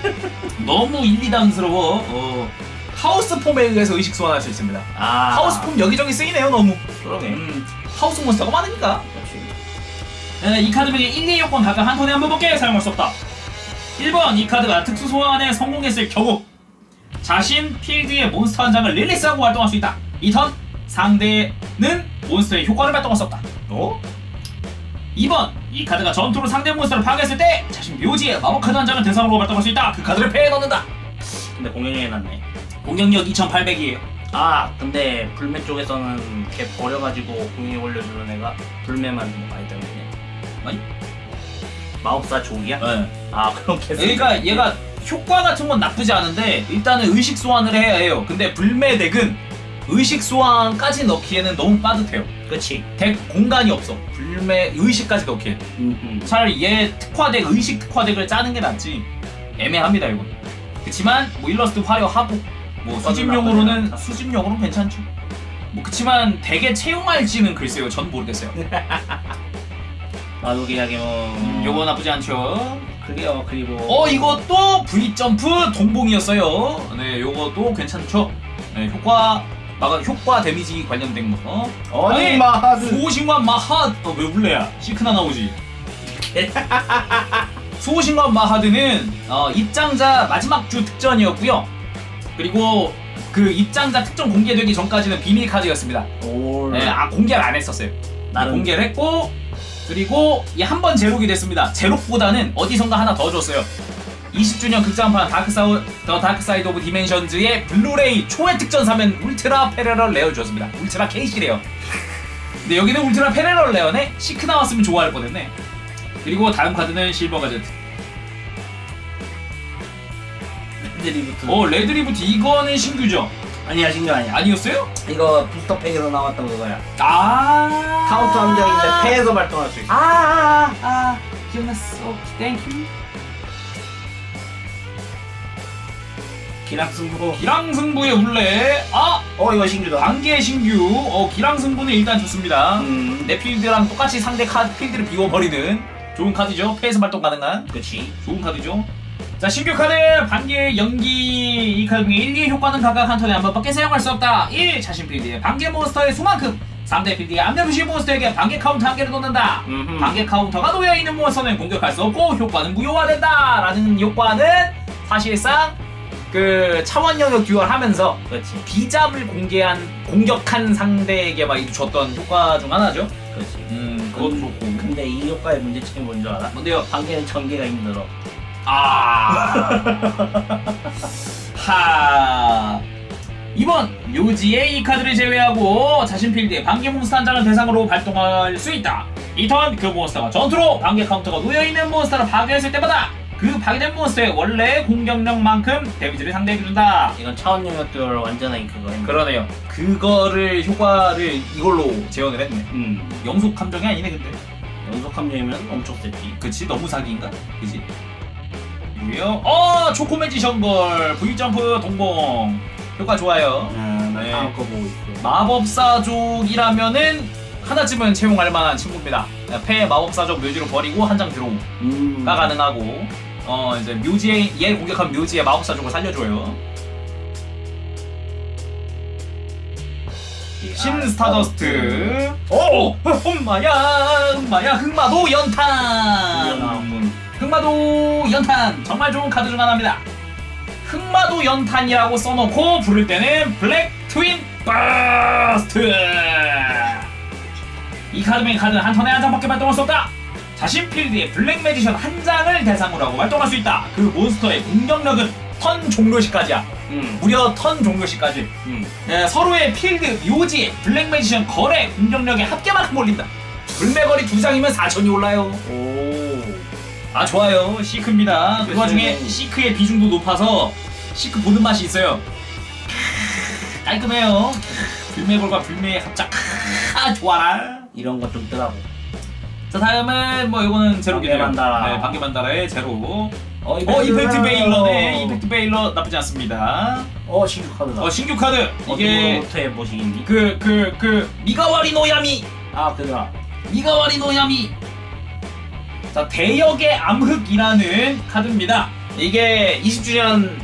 너무 일리단스러워. 어, Chaos Form에 의해서 의식 소환할 수 있습니다. 아 Chaos Form 여기저기 쓰이네요 너무. 그러게. 음, 카오스 몬스터가 많으니까. 그렇지. 에, 이 카드 중에 1, 2 요건 각각 한 턴에 한 번밖에 사용할 수 없다. 1번 이 카드가 특수 소환에 성공했을 경우 자신 필드의 몬스터 한 장을 릴리스하고 발동할 수 있다. 이 턴 상대는 몬스터의 효과를 발동할 수 없다. 어? 2번 이 카드가 전투로 상대 몬스터를 파괴했을 때 자신 묘지에 마법 카드 한 장을 대상으로 발동할 수 있다. 그 카드를 패에 넣는다. 근데 공연이 해놨네. 공격력 2800이에요. 아 근데 불매 쪽에서는 걔 버려가지고 공에 올려주는 애가 불매만 많이 때문에. 아니? 마법사 족이야? 네. 아 그럼 계속. 그러니까 얘가 효과 같은 건 나쁘지 않은데 일단은 의식 소환을 해야 해요. 근데 불매 덱은 의식 소환까지 넣기에는 너무 빠듯해요. 그렇지. 덱 공간이 없어. 불매 의식까지 넣기에. 음, 차라리 얘 특화덱 의식 특화덱을 짜는 게 낫지. 애매합니다 이건. 그치만 뭐 일러스트 화려하고 뭐 수집용으로는. 수집용으로는 괜찮죠. 뭐 그치만 덱에 채용할지는 글쎄요. 전 모르겠어요. 계약이 뭐. 음, 요거 나쁘지 않죠. 그래요 그리고. 어 이것도 V 점프 동봉이었어요. 네, 요것도 괜찮죠. 네, 효과 마가 효과 데미지 관련된 거. 어니 아니, 마하드. 수호신관 마하드 어, 왜 울래야? 시크나 나오지. 수호신관 마하드는 어, 입장자 마지막 주 특전이었고요. 그리고 그 입장자 특전 공개되기 전까지는 비밀 카드였습니다. 올. 네, 아 공개를 안 했었어요. 나름- 공개를 했고 그리고 이 한 번 제록이 됐습니다. 제록보다는 어디선가 하나 더 줬어요. 20주년 극장판 Dark Side The Dark Side of Dimensions의 블루레이 초회 특전 사면 Ultra Parallel Rare 줬습니다. 울트라 케이시래요. 근데 여기는 Ultra Parallel Rare네 시크 나왔으면 좋아할 뻔했네. 그리고 다음 카드는 Silver Gadget. 드 Reboot. 어 Red Reboot 이거는 신규죠. 아니야 신규 아니야. 아니었어요? 이거 부스터 팩에서 나왔던 그거야. 아 카운터 함정인데 패에서 발동할 수 있어. 아아아 아, 아, 기억났어 Thank you 길항승부. 길항승부의 울레 아 어 이거 신규다. 단계 신규 어 길항승부는 일단 좋습니다 음. 내 필드랑 똑같이 상대 카드 필드를 비워버리는 좋은 카드죠 패에서 발동 가능한 그렇지. 좋은 카드죠 자 신규 카드 방계 연기 이 카드 중에 1, 2의 효과는 각각 한 턴에 한 번밖에 사용할 수 없다 1. 자신 필드의 방계 몬스터의 수만큼 상대 필드의 앞면 표시 몬스터에게 방계 카운터 한 개를 놓는다 음흠. 방계 카운터가 놓여있는 몬스터는 공격할 수 없고 효과는 무효화된다 라는 효과는 사실상 그 차원 영역 듀얼 하면서 그렇지. 비잡을 공개한 공격한 상대에게 막 줬던 효과 중 하나죠 그렇지. 음 그것도 좋고 근데 이 효과의 문제점이 뭔 줄 알아? 뭔데요? 방계는 전개가 힘들어. 아. 하. 2번 묘지의 이 카드를 제외하고 자신 필드에 방계 몬스터 한 장을 대상으로 발동할 수 있다. 이 턴 그 몬스터가 전투로 방계 카운터가 놓여있는 몬스터를 파괴했을 때마다 그 파괴된 몬스터의 원래 공격력만큼 데미지를 상대에게 준다. 이건 차원 영역 듀얼 완전하게 그거 했네. 그러네요. 그거를 효과를 이걸로 재현을 했네. 음. 영속 함정이 아니네 근데. 연속 함정이면 엄청 세지. 그치 너무 사기인가? 그치? 그리고요. 어 초코 매지션 걸 V점프 동봉 효과 좋아요. 음, 나 네. 다음 거 보고 있어. 마법사족이라면은 하나쯤은 채용할 만한 친구입니다. 폐 마법사족 묘지로 버리고 한 장 들어오가 음. 가능하고 어 이제 묘지에 얘 공격한 묘지에 마법사족을 살려줘요. Sin Stardust. 오! 흑마야 흑마야 흑마도 연탄 흑마도 연탄 정말 좋은 카드 중 하나입니다. 흑마도 연탄이라고 써놓고 부를 때는 Black Twin Burst. 이 카드명의 카드는 한 턴에 한 장밖에 발동할 수 없다. 자신 필드에 Black Magician 한 장을 대상으로 하고 발동할 수 있다. 그 몬스터의 공격력은 턴 종료시까지야. 음. 무려 턴 종료시까지. 음. 예, 서로의 필드, 묘지, Black Magician Girl의 공격력의 합계만큼 올린다. 블매걸이 두 장이면 4천이 올라요. 오. 아 좋아요. 시크입니다. 그 그래서- 와중에 시크의 비중도 높아서 시크 보는 맛이 있어요. 깔끔해요. 블매걸과 블매의 합작. 아 좋아라. 이런 거좀 뜨라고. 자 다음은 뭐 이거는 제로기네요 방계 만다라. 네 반개 만다라의 제로. 어, 어 Effect Veiler네 Effect Veiler 나쁘지 않습니다. 어 신규 카드다. 어 신규 카드. 이게 보시겠니? 그그 그 미가와리 노야미. 아 그거야. 미가와리 노야미 자 대역의 암흑이라는 카드입니다. 이게 20주년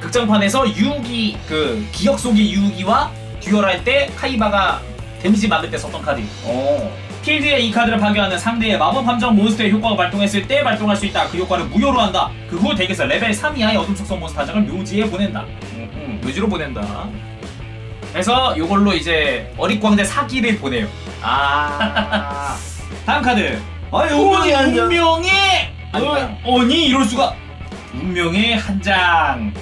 극장판에서 유기 그 기억 속의 유기와 duel할 때 카이바가 damage 막을 때 썼던 카드 어. 필드에 이 카드를 파괴하는 상대의 마법 함정 몬스터의 효과가 발동했을 때 발동할 수 있다. 그 효과를 무효로 한다. 그 후 deck에서 레벨 3 이하의 어둠 속성 몬스터 한 장을 묘지에 보낸다. 음. 묘지로 보낸다. 그래서 이걸로 이제 어릿광대 사기를 보내요. 아. 다음 카드 아니 운명의 한 장. 운명의 아니다. 어, 아니 이럴 수가. 운명의 한 장.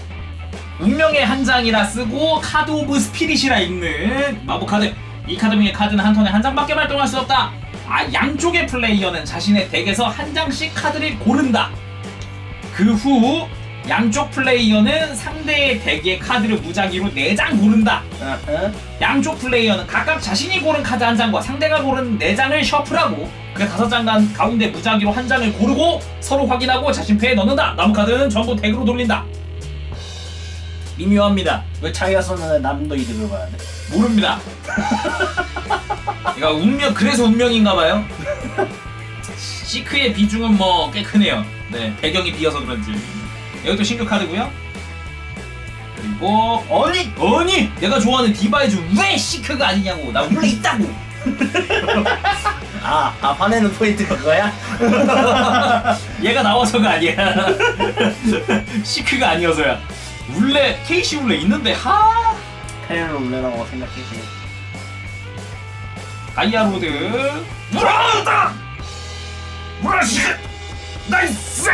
운명의 한 장이라 쓰고 Card of Spirit이라 읽는 마법 카드. 이 카드명의 카드는 한 턴에 한 장밖에 발동할 수 없다. 아 양쪽의 플레이어는 자신의 deck에서 한 장씩 카드를 고른다. 그 후 양쪽 플레이어는 상대의 deck의 카드를 무작위로 4장 고른다. 양쪽 플레이어는 각각 자신이 고른 카드 한 장과 상대가 고른 네 장을 shuffle하고 그 다섯 장 간- 가운데 무작위로 한 장을 고르고 서로 확인하고 자신 패에 넣는다. 남은 카드는 전부 deck으로 돌린다. 미묘합니다. 왜 자기가 썼는데 남도 이득을 봐야 돼? 모릅니다. 그러니까 운명 그래서 운명인가봐요. 시크의 비중은 뭐 꽤 크네요. 네 배경이 비어서 그런지 여기 또 신규 카드고요. 그리고 아니 아니! 내가 좋아하는 디바이즈 왜 시크가 아니냐고. 나 원래 있다고. 아, 아 화내는 포인트 그거야? 얘가 나와서가 아니야. 시크가 아니어서야. 울레 케이시 울레 있는데 하! 페를 올려라고 생각했지. 다이아로드. 무라다! 무라시 나이스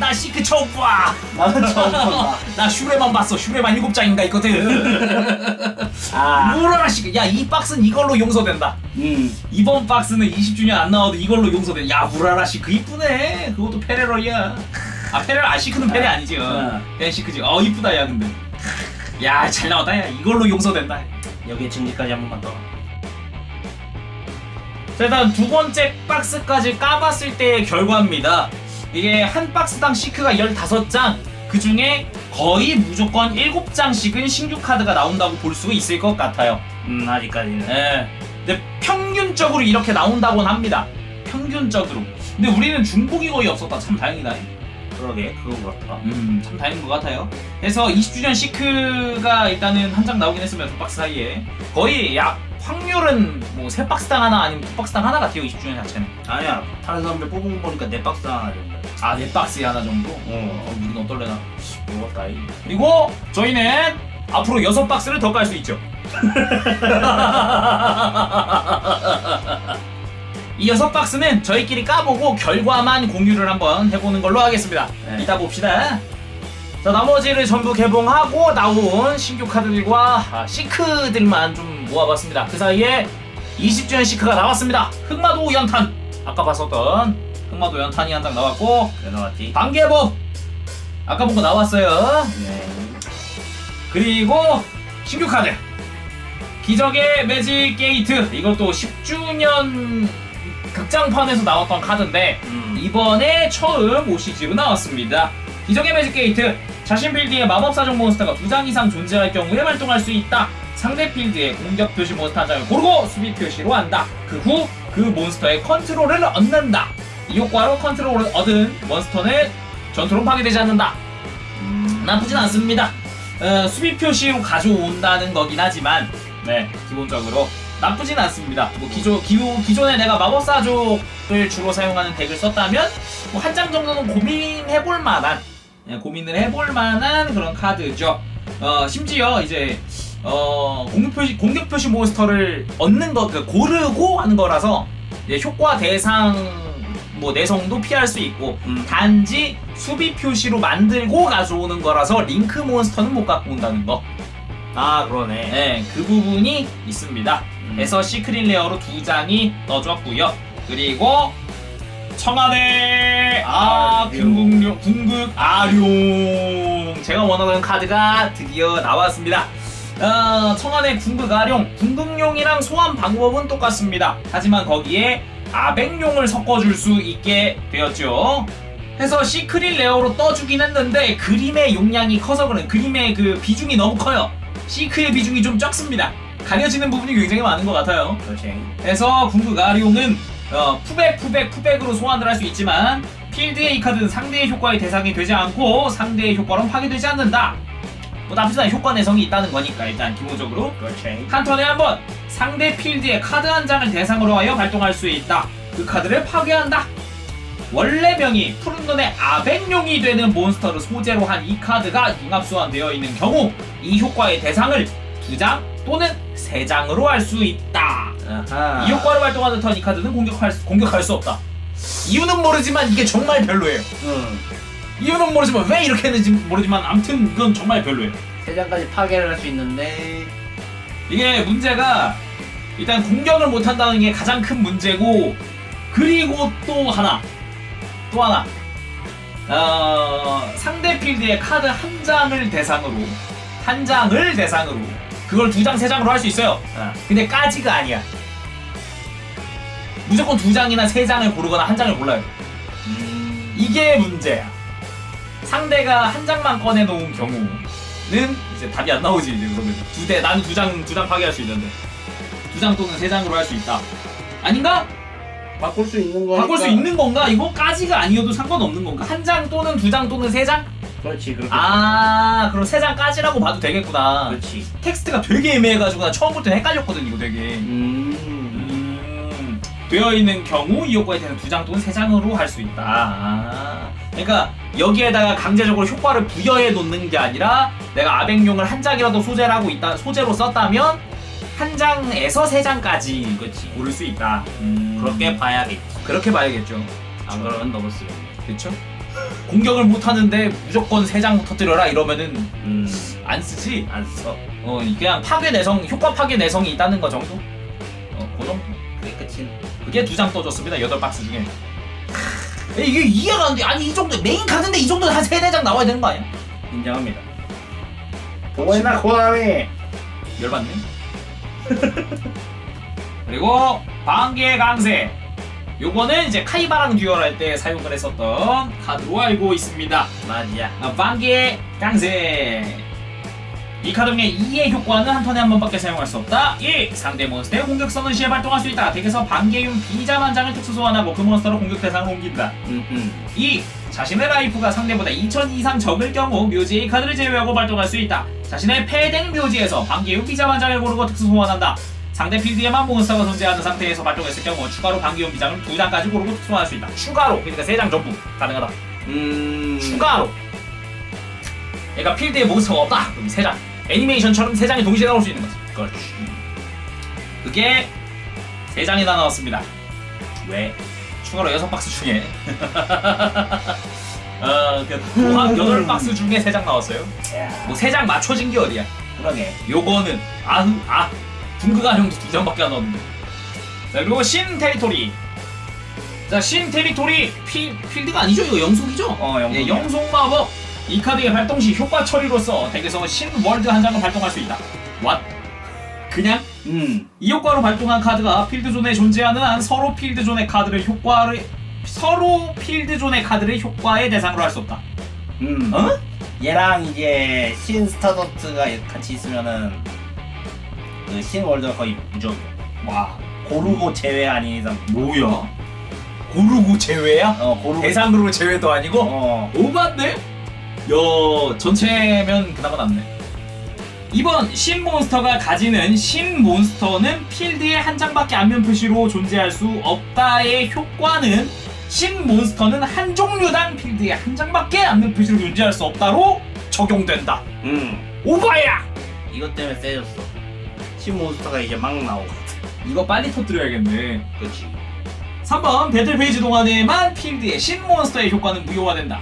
나 시크 처음 봐나 나는 처음 본다. 슈레만 봤어 슈레만 일곱 장인가 있거든 아, 무라라 시크 야 이 박스는 이걸로 용서된다 음, 이번 박스는 20주년 안 나와도 이걸로 용서돼. 야 무라라 시크 이쁘네. 그것도 페레럴이야. 아 페레럴 아 시크는 페레 아니지. 어. 응. 그냥 시크지. 어 이쁘다 야 근데. 야 잘 나왔다 야 이걸로 용서된다 여기에 증기까지 한 번만 더. 자 일단 두 번째 박스까지 까봤을 때의 결과입니다 이게 한 박스당 시크가 15장 그 중에 거의 무조건 7장씩은 신규 카드가 나온다고 볼 수 있을 것 같아요 음 아직까지는. 예. 근데 평균적으로 이렇게 나온다고는 합니다 평균적으로 근데 우리는 중복이 거의 없었다 참 다행이다 그러게 그거 그렇다. 음, 참 다행인 것 같아요. 그래서 20주년 시크가 일단은 한 장 나오긴 했으면 두 박스 사이에 거의 약 확률은 뭐 세 박스당 하나 아니면 두 박스당 하나 같아요 20주년 자체는. 아니야 다른 사람들 뽑은 거 보니까 네 박스 하나 정도. 아네 박스에 하나 정도. 어. 어, 우리는 어떨래나. 이. 그리고 저희는 앞으로 여섯 박스를 더 깔 수 있죠. 이 여섯 박스는 저희끼리 까보고 결과만 공유를 한번 해보는 걸로 하겠습니다. 네. 이따 봅시다. 자 나머지를 전부 개봉하고 나온 신규 카드들과 아, 시크들만 좀 모아봤습니다. 그 사이에 20주년 시크가 나왔습니다. 흑마도 연탄 아까 봤었던 흑마도 연탄이 한 장 나왔고 왜 나왔지? 방개법 아까 본 거 나왔어요. 네. 그리고 신규 카드 기적의 Magic Gate 이것도 10주년 극장판에서 나왔던 카드인데 음. 이번에 처음 OCG로 나왔습니다. 기적의 Magic Gate 자신 필드에 마법사족 몬스터가 두 장 이상 존재할 경우에 발동할 수 있다. 상대 필드에 공격 표시 몬스터 한 장을 고르고 수비 표시로 한다. 그 후 그 몬스터의 컨트롤을 얻는다. 이 효과로 컨트롤을 얻은 몬스터는 전투로 파괴되지 않는다. 음. 나쁘진 않습니다. 어, 수비 표시로 가져온다는 거긴 하지만, 네, 기본적으로 나쁘진 않습니다. 뭐 기존 기존 기존에 내가 마법사족을 주로 사용하는 덱을 썼다면 뭐 한 장 정도는 고민해볼 만한, 예, 고민을 해볼 만한 그런 카드죠. 어, 심지어 이제 어, 공격 표시 공격 표시 몬스터를 얻는 거, 그 고르고 하는 거라서 이제 효과 대상 뭐 내성도 피할 수 있고 음. 단지 수비 표시로 만들고 가져오는 거라서 링크 몬스터는 못 갖고 온다는 거. 아 그러네. 네, 그 부분이 있습니다. 음. 그래서 secret rare로 두 장이 넣어줬고요. 그리고 청안의 아 아룡. 궁극룡 궁극 아룡 제가 원하던 카드가 드디어 나왔습니다. 어, 청안의 궁극 아룡 궁극룡이랑 소환 방법은 똑같습니다. 하지만 거기에 아백룡을 섞어줄 수 있게 되었죠. 해서 secret rare로 떠주긴 했는데 그림의 용량이 커서 그런 그림의 그 비중이 너무 커요. 시크의 비중이 좀 적습니다. 가려지는 부분이 굉장히 많은 것 같아요. 그렇지. 그래서 궁극 아룡은 어, 푸백 푸백 푸백으로 소환을 할 수 있지만 필드의 이 카드는 상대의 효과의 대상이 되지 않고 상대의 효과로 파괴되지 않는다. 뭐 나쁘지 않은 효과 내성이 있다는 거니까 일단 기본적으로 그렇지. 한 턴에 한 번 상대 필드의 카드 한 장을 대상으로 하여 발동할 수 있다. 그 카드를 파괴한다. 원래 카드명이 푸른 눈의 아백룡이 되는 몬스터를 소재로 한 이 카드가 융합 소환되어 있는 경우 이 효과의 대상을 두 장 또는 세 장으로 할 수 있다. 아하. 이 효과를 발동하는 턴 이 카드는 공격할 수, 공격할 수 없다. 이유는 모르지만 이게 정말 별로예요. 응. 이유는 모르지만 왜 이렇게 했는지 모르지만 아무튼 이건 정말 별로예요. 세 장까지 파괴를 할 수 있는데. 이게 문제가 일단 공격을 못 한다는 게 가장 큰 문제고 그리고 또 하나 또 하나 어, 상대 필드의 카드 한 장을 대상으로 한 장을 대상으로 그걸 두 장 세 장으로 할 수 있어요. 아. 근데 까지가 아니야. 무조건 두 장이나 세 장을 고르거나 한 장을 골라요. 음. 이게 문제야. 상대가 한 장만 꺼내 놓은 경우는 이제 답이 안 나오지 이제 그러면 두대 나는 두장 두 장 파괴할 수 있는데 두 장 또는 세 장으로 할 수 있다. 아닌가? 바꿀 수 있는 거니까. 바꿀 수 있는 건가? 이거까지가 아니어도 상관없는 건가? 한 장 또는 두 장 또는 세 장? 그렇지 그렇게. 아 그럼 세 장까지라고 봐도 되겠구나. 그렇지. 텍스트가 되게 애매해가지고 나 처음부터 헷갈렸거든 이거 되게. 음. 음, 되어 있는 경우 이 효과에 대한 두 장 또는 세 장으로 할 수 있다. 아, 그러니까 여기에다가 강제적으로 효과를 부여해 놓는 게 아니라 내가 아백용을 한 장이라도 소재를 하고 있다 소재로 썼다면 한 장에서 세 장까지 그렇지. 고를 수 있다. 음, 그렇게 봐야겠지. 그렇게 봐야겠죠. 안 그러면 너무 쓰레기. 그렇죠? 공격을 못 하는데 무조건 세 장 터뜨려라 이러면은 음. 안 쓰지. 안 써. 어, 그냥 파괴 내성, 효과 파괴 내성이 있다는 거 정도. 어, 그 정도. 그게 끝이. 그게 두 장 떠줬습니다. 여덟 박스 중에. 에, 이게 이해가 안 돼. 아니 이 정도 메인 카드인데 이 정도는 한 세네 장 나와야 되는 거 아니야? 인정합니다. 보고했나 코나미 열받네. 그리고 방계 강세. 요거는 이제 카이바랑 duel 할 때 사용을 했었던 카드로 알고 있습니다. 맞이야 아, 방계 강세. 이 카드명의 2의 효과는 한 턴에 한 번밖에 사용할 수 없다. 1. 상대 몬스터의 공격 선언 시에 발동할 수 있다. deck에서 방계윤 비잠 한 장을 특수 소환하고 그 몬스터로 공격 대상을 옮긴다. 음 음 2. 자신의 라이프가 상대보다 2000 이상 적을 경우 묘지의 카드를 제외하고 발동할 수 있다. 자신의 패덱 묘지에서 방계윤 비잠 한 장을 고르고 특수 소환한다. 상대 필드에만 몬스터가 존재하는 상태에서 발동했을 경우 추가로 방계윤 비잠을 2장까지 고르고 특수 소환할 수 있다. 추가로 그러니까 3장 전부 가능하다. 음 추가로 얘가 필드에 몬스터가 없다 그럼 3장 애니메이션처럼 3장이 동시에 나올 수 있는 거지. 그렇지. 그게 3장이나 나왔습니다. 왜? 추가로 6박스 중에. 어그 도합 8박스 중에 3장 나왔어요. 야뭐 3장 맞춰진 게 어디야? 그러게 요거는 아아 아, 둥그가 형도 2장밖에 안 나왔는데. 자 그리고 신 테리토리. 자신 테리토리 필, 필드가 아니죠? 이거 영속이죠? 어 영속이야. 예, 영속 마법 이 카드의 발동 시 효과 처리로서 덱에서 신 월드 한 장을 발동할 수 있다. 왓? 그냥 음 이 효과로 발동한 카드가 필드존에 존재하는 한 서로 필드존의 카드를 효과를 서로 필드존의 카드를 효과의 대상으로 할 수 없다. 음. 어? 얘랑 이제 신 스타더트가 같이 있으면은 그 신 월드가 거의 무조건 와 고르고 제외 아닌 이상 뭐야? 고르고 제외야? 어 고르고 대상으로 제외도 아니고? 어 오반데? 야 전체면 그나마 낫네. 이번 신 몬스터가 가지는 신 몬스터는 필드에 한 장밖에 앞면 표시로 존재할 수 없다의 효과는 신 몬스터는 한 종류당 필드에 한 장밖에 앞면 표시로 존재할 수 없다로 적용된다. 음. 오바야! 이것 때문에 세졌어 신 몬스터가 이제 막 나오거든 이거 빨리 터뜨려야겠네. 그렇지 3번 battle phase 동안에만 필드의 신 몬스터의 효과는 무효화된다.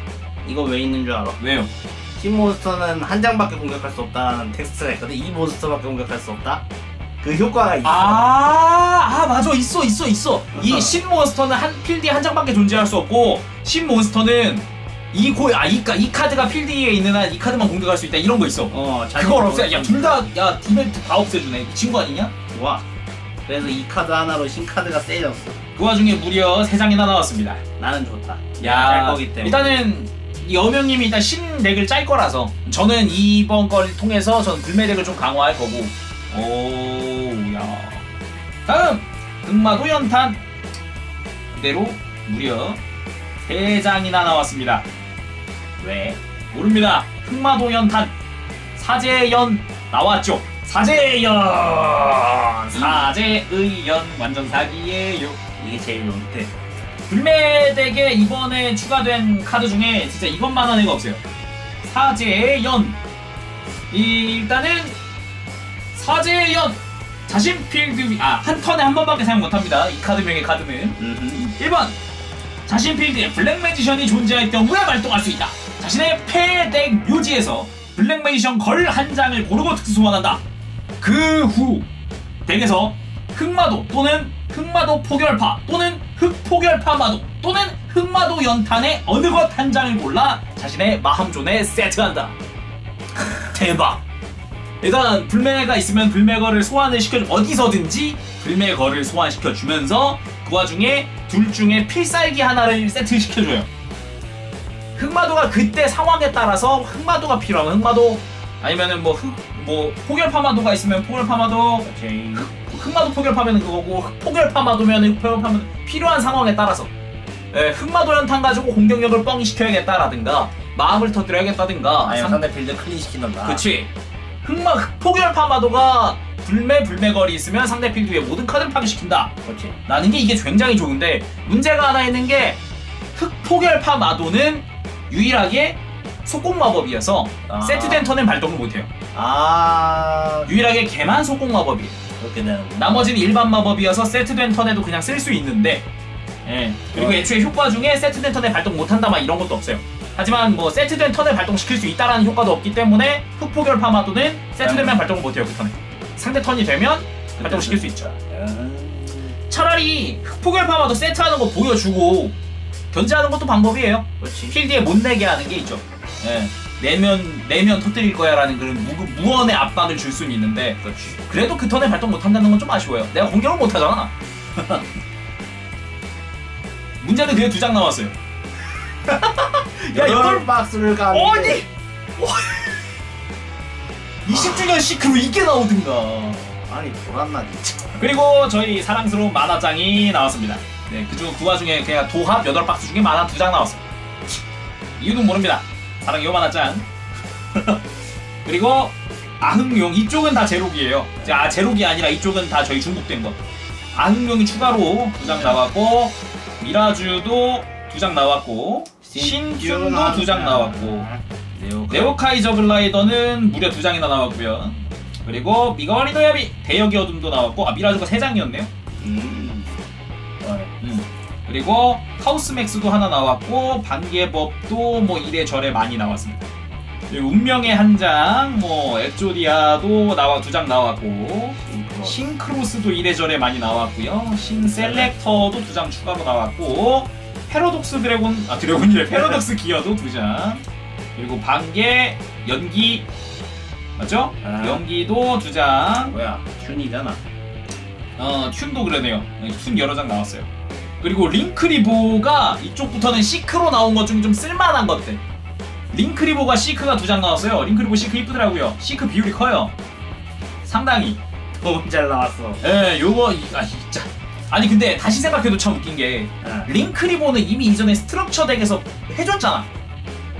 이거 왜 있는 줄 알아? 왜요? 신 몬스터는 한 장밖에 공격할 수 없다는 텍스트가 있거든. 이 몬스터밖에 공격할 수 없다? 그 효과가 있어. 아, 아 맞아. 있어 있어 있어. 이 신 몬스터는 한 필드에 한 장밖에 존재할 수 없고 신 몬스터는 이 고, 아, 이, 카- 이 카드가 필드에 있는 한 이 카드만 공격할 수 있다. 이런 거 있어. 어 그걸 없애. 야둘 다야 이벤트 다 없애주네. 친구 아니냐? 좋아. 그래서 이 카드 하나로 신 카드가 세졌어. 그 와중에 무려 세 장이나 나왔습니다. 나는 좋다. 짤야 거기 때문에. 일단은 이 여명님이 일단 신 덱을 짤 거라서 저는 이번 걸 통해서 저는 불매 덱을 좀 강화할 거고. 오야. 다음! 금마도 연탄. 그대로 무려 세 장이나 나왔습니다. 왜? 모릅니다. 흑마도 연탄. 사제연 나왔죠. 사제연! 사제의연. 완전 사기예요. 이게 제일 좋대 블매덱에 이번에 추가된 카드 중에 진짜 이것만한 애가 없어요. 사제의 연. 일단은 사제의 연. 자신 필드 위- 아, 한 턴에 한 번밖에 사용 못합니다. 이 카드명의 카드는 음 1번 자신 필드에 블랙 매지션이 존재할 경우에 발동할 수 있다. 자신의 패덱 묘지에서 블랙 매지션 걸 한 장을 고르고 특수 소환한다. 그 후 덱에서 흑마도 또는 흑마도 포결파 또는 흑포결 파 마도 또는 흑마도 연탄의 어느 것 한 장을 골라 자신의 마함존에 세트한다. 대박. 일단 불매가 있으면 불매거를 소환을 시켜 어디서든지 불매거를 소환시켜 주면서 그 와중에 둘 중에 필살기 하나를 세트 시켜 줘요. 흑마도가 그때 상황에 따라서 흑마도가 필요하면 흑마도 아니면은 뭐 흑뭐 포결 파마도가 있으면 포결 파마도 제일 흑마도 포결파면 그거고 흑포결파 마도면 흑포결파면 필요한 상황에 따라서. 예, 흑마도 연탄 가지고 공격력을 뻥 시켜야겠다라든가 마음을 터뜨려야겠다든가 아니면 상- 상대 빌드 클린 시키던가. 그치. 흑마 흑포결파 마도가 불매 불매거리 있으면 상대 필드의 모든 카드를 파괴시킨다. 그렇지 라는 게 이게 굉장히 좋은데 문제가 하나 있는 게 흑포결파 마도는 유일하게 속공 마법이어서 아. 세트된 턴엔 발동을 못해요. 아. 유일하게 걔만 속공 마법이에요 그렇게 되는 나머지는 일반 마법이어서 세트된 턴에도 그냥 쓸 수 있는데 예. 그리고 어. 애초에 효과 중에 세트된 턴에 발동 못한다 막 이런 것도 없어요. 하지만 뭐 세트된 턴에 발동시킬 수 있다라는 효과도 없기 때문에 흑포결 파마도는 세트되면 발동을 못해요 그 턴에. 상대 턴이 되면 발동시킬 수 있죠. 음, 차라리 흑포결 파마도 세트하는 거 보여주고 견제하는 것도 방법이에요. 그렇지. 필드에 못 내게 하는 게 있죠. 예. 내면 내면 터뜨릴 거야라는 그런 무, 무언의 압박을 줄 수는 있는데 그렇지. 그래도 그 턴에 발동 못 한다는 건 좀 아쉬워요. 내가 공격을 못 하잖아. 문제는 그게 두 장 나왔어요. 야 이걸 박스를 가는데. 어디? 20주년 시크로 이게 나오든가. 아니 돌았나 진짜. 그리고 저희 사랑스러운 만화장이 나왔습니다. 네, 그중 그 와중에 그냥 도합 8박스 중에 만화 2장 나왔어요. 이유는 모릅니다. 사랑 요 만화장. 그리고 아흥용 이쪽은 다 제록이에요. 아 제록이 아니라 이쪽은 다 저희 중복된 거. 아흥용이 추가로 2장 나왔고 미라주도 2장 나왔고 신균도 2장 나왔고 네오. 네오카이 저 글라이더는 무려 2장이나 나왔고요. 그리고 미가와리 노 야비 대역의 어둠도 나왔고 아 미라주가 3장이었네요. 음. 어, 음. 그리고 카오스 맥스도 하나 나왔고 방계법도 뭐 이래저래 많이 나왔습니다. 그리고 운명의 한 장, 뭐 엑조디아도 나와 두 장 나왔고 싱크로. 싱크로스도 이래저래 많이 나왔고요. 신 셀렉터도 두 장 추가로 나왔고 패러독스 드래곤 아 드래곤이래 패러독스 기어도 두 장. 그리고 방계 연기 맞죠? 아. 연기도 두 장. 뭐야? 튠이잖아. 어, 튠도 그러네요. 튠 여러 장 나왔어요. 그리고 링크리보가 이쪽부터는 시크로 나온 것 중에 좀 쓸만한 것들. 링크리보가 시크가 두 장 나왔어요. 링크리보 시크 이쁘더라고요. 시크 비율이 커요. 상당히. 너무 잘 나왔어. 예, 요거, 이- 아, 진짜. 아니, 근데 다시 생각해도 참 웃긴 게, 아, 링크리보는 이미 이전에 스트럭처 덱에서 해줬잖아.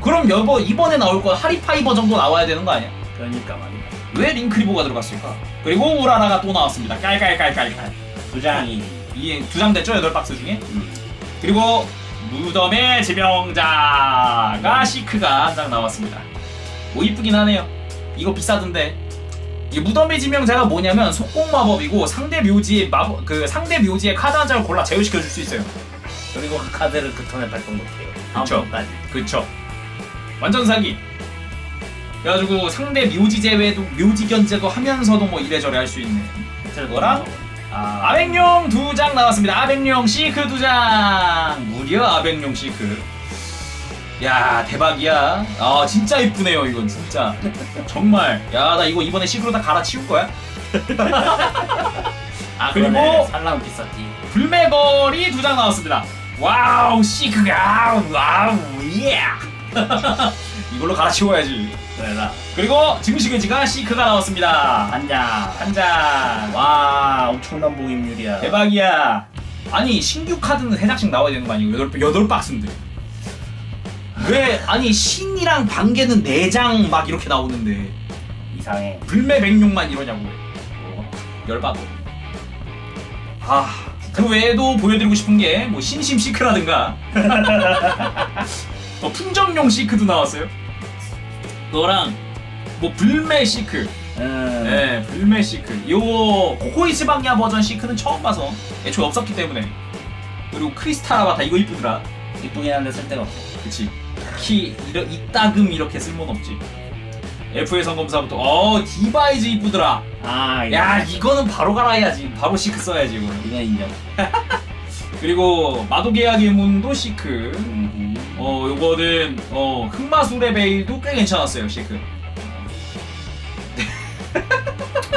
그럼 여보, 이번에 나올 거 하리파이버 정도 나와야 되는 거 아니야? 그러니까 말이야. 왜 링크리보가 들어갔을까? 그리고 우라라가 또 나왔습니다. 깔깔깔깔깔. 두 장이. 이게 두 장 됐죠? 여덟 박스 중에. 음. 그리고 무덤의 지명자가 시크가 한장 나왔습니다. 뭐 이쁘긴 하네요. 이거 비싸던데. 이 무덤의 지명자가 뭐냐면 속공 마법이고 상대 묘지의 마법 그 상대 묘지의 카드 한 장을 골라 제어시켜 줄 수 있어요. 그리고 그 카드를 그 턴에 발동 못해요. 그쵸. 까지 그쵸? 완전 사기. 그래가지고 상대 묘지 제외도 묘지 견제도 하면서도 뭐 이래저래 할 수 있는 그거랑 아, 아백룡 두 장 나왔습니다. 아백룡 시크 두 장. 무려 아백룡 시크. 야 대박이야. 아 진짜 이쁘네요 이건 진짜. 정말. 야 나 이거 이번에 시크로 다 갈아치울 거야. 아 그리고 살람 비쌌지. 블매걸이 두장 나왔습니다. 와우 시크가 와우 예. 이걸로 갈아치워야지. 그래라. 그리고 증식의지가 시크가 나왔습니다. 한 장. 한 장. 와, 엄청난 봉입률이야. 대박이야. 아니 신규 카드는 세 장씩 나와야 되는 거 아니고 여덟 여덟 박스인데. 왜 아니 신이랑 방계는 네 장 막 이렇게 나오는데 이상해. 블매 백룡만 이러냐고 뭐, 열받아. 아. 그 외에도 보여드리고 싶은 게 뭐 신심 시크라든가 뭐 풍정용 시크도 나왔어요. 너랑 뭐 불매 시크, 음. 네 불매 시크. 요 코코이치방야 버전 시크는 처음 봐서 애초에 없었기 때문에 그리고 크리스탈아바타 이거 이쁘더라. 이쁘긴 한데 쓸데가 없어. 그치. 특히 이러, 이따금 이렇게 쓸모는 없지. F의 성검사부터 어 디바이즈 이쁘더라. 아. 야 이거는 바로 갈아야지. 바로 시크 써야지 이거는. 이건 인정. 그리고 마도계약의 문도 시크. 음, 어 요거는 어 흑마술의 베일도 꽤 괜찮았어요 시크.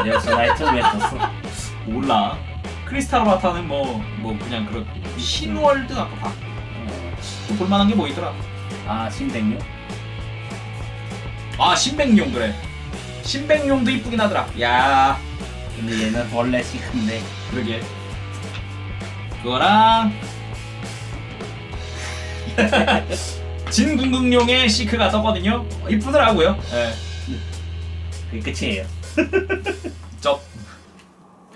역시 나이트 왜 떴어? 몰라. 크리스탈 바타는 뭐 뭐 그냥 그런 신월드 아까 봐. 또 볼만한 게 뭐 있더라. 아, 신백류? 아 신백용 그래. 신백용도 이쁘긴 하더라. 야 근데 얘는 원래 시큰데. 그러게. 그거랑 진궁극용의 시크가 떴거든요. 어, 이쁘더라고요. 예. 그게 끝이에요. 접.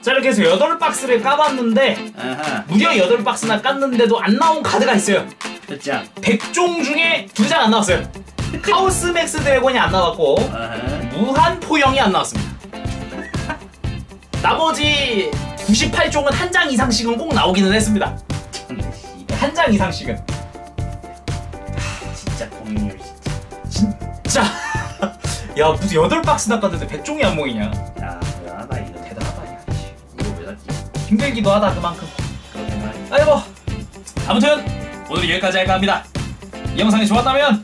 자 이렇게 해서 8박스를 까봤는데 아하. 무려 8박스나 깠는데도 안 나온 카드가 있어요. 끝장. 100종 중에 두 장 안 나왔어요. 카오스 맥스 드래곤이 안 나왔고 아하. 무한 포영이 안 나왔습니다. 나머지 98종은 한 장 이상씩은 꼭 나오기는 했습니다. 한 장 이상씩은. 진짜 확률 진짜. 진짜. 야 무슨 8박스나 깠는데 100종이 안 모이냐. 야, 대단하다 이거. 대단하다 야. 이거 왜 샀지? 힘들기도 하다 그만큼. 그렇게. 아이고 아무튼 오늘 여기까지 할까 합니다 이 영상이 좋았다면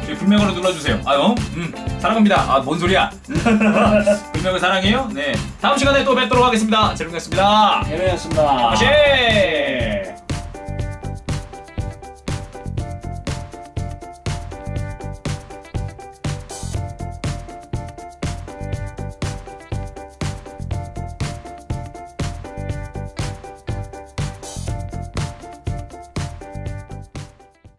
저기 불명으로 눌러주세요. 아유, 음, 사랑합니다. 아, 뭔 소리야? 불명을 사랑해요? 네. 다음 시간에 또 뵙도록 하겠습니다. 재밌겠습니다. 재미였습니다. 다시!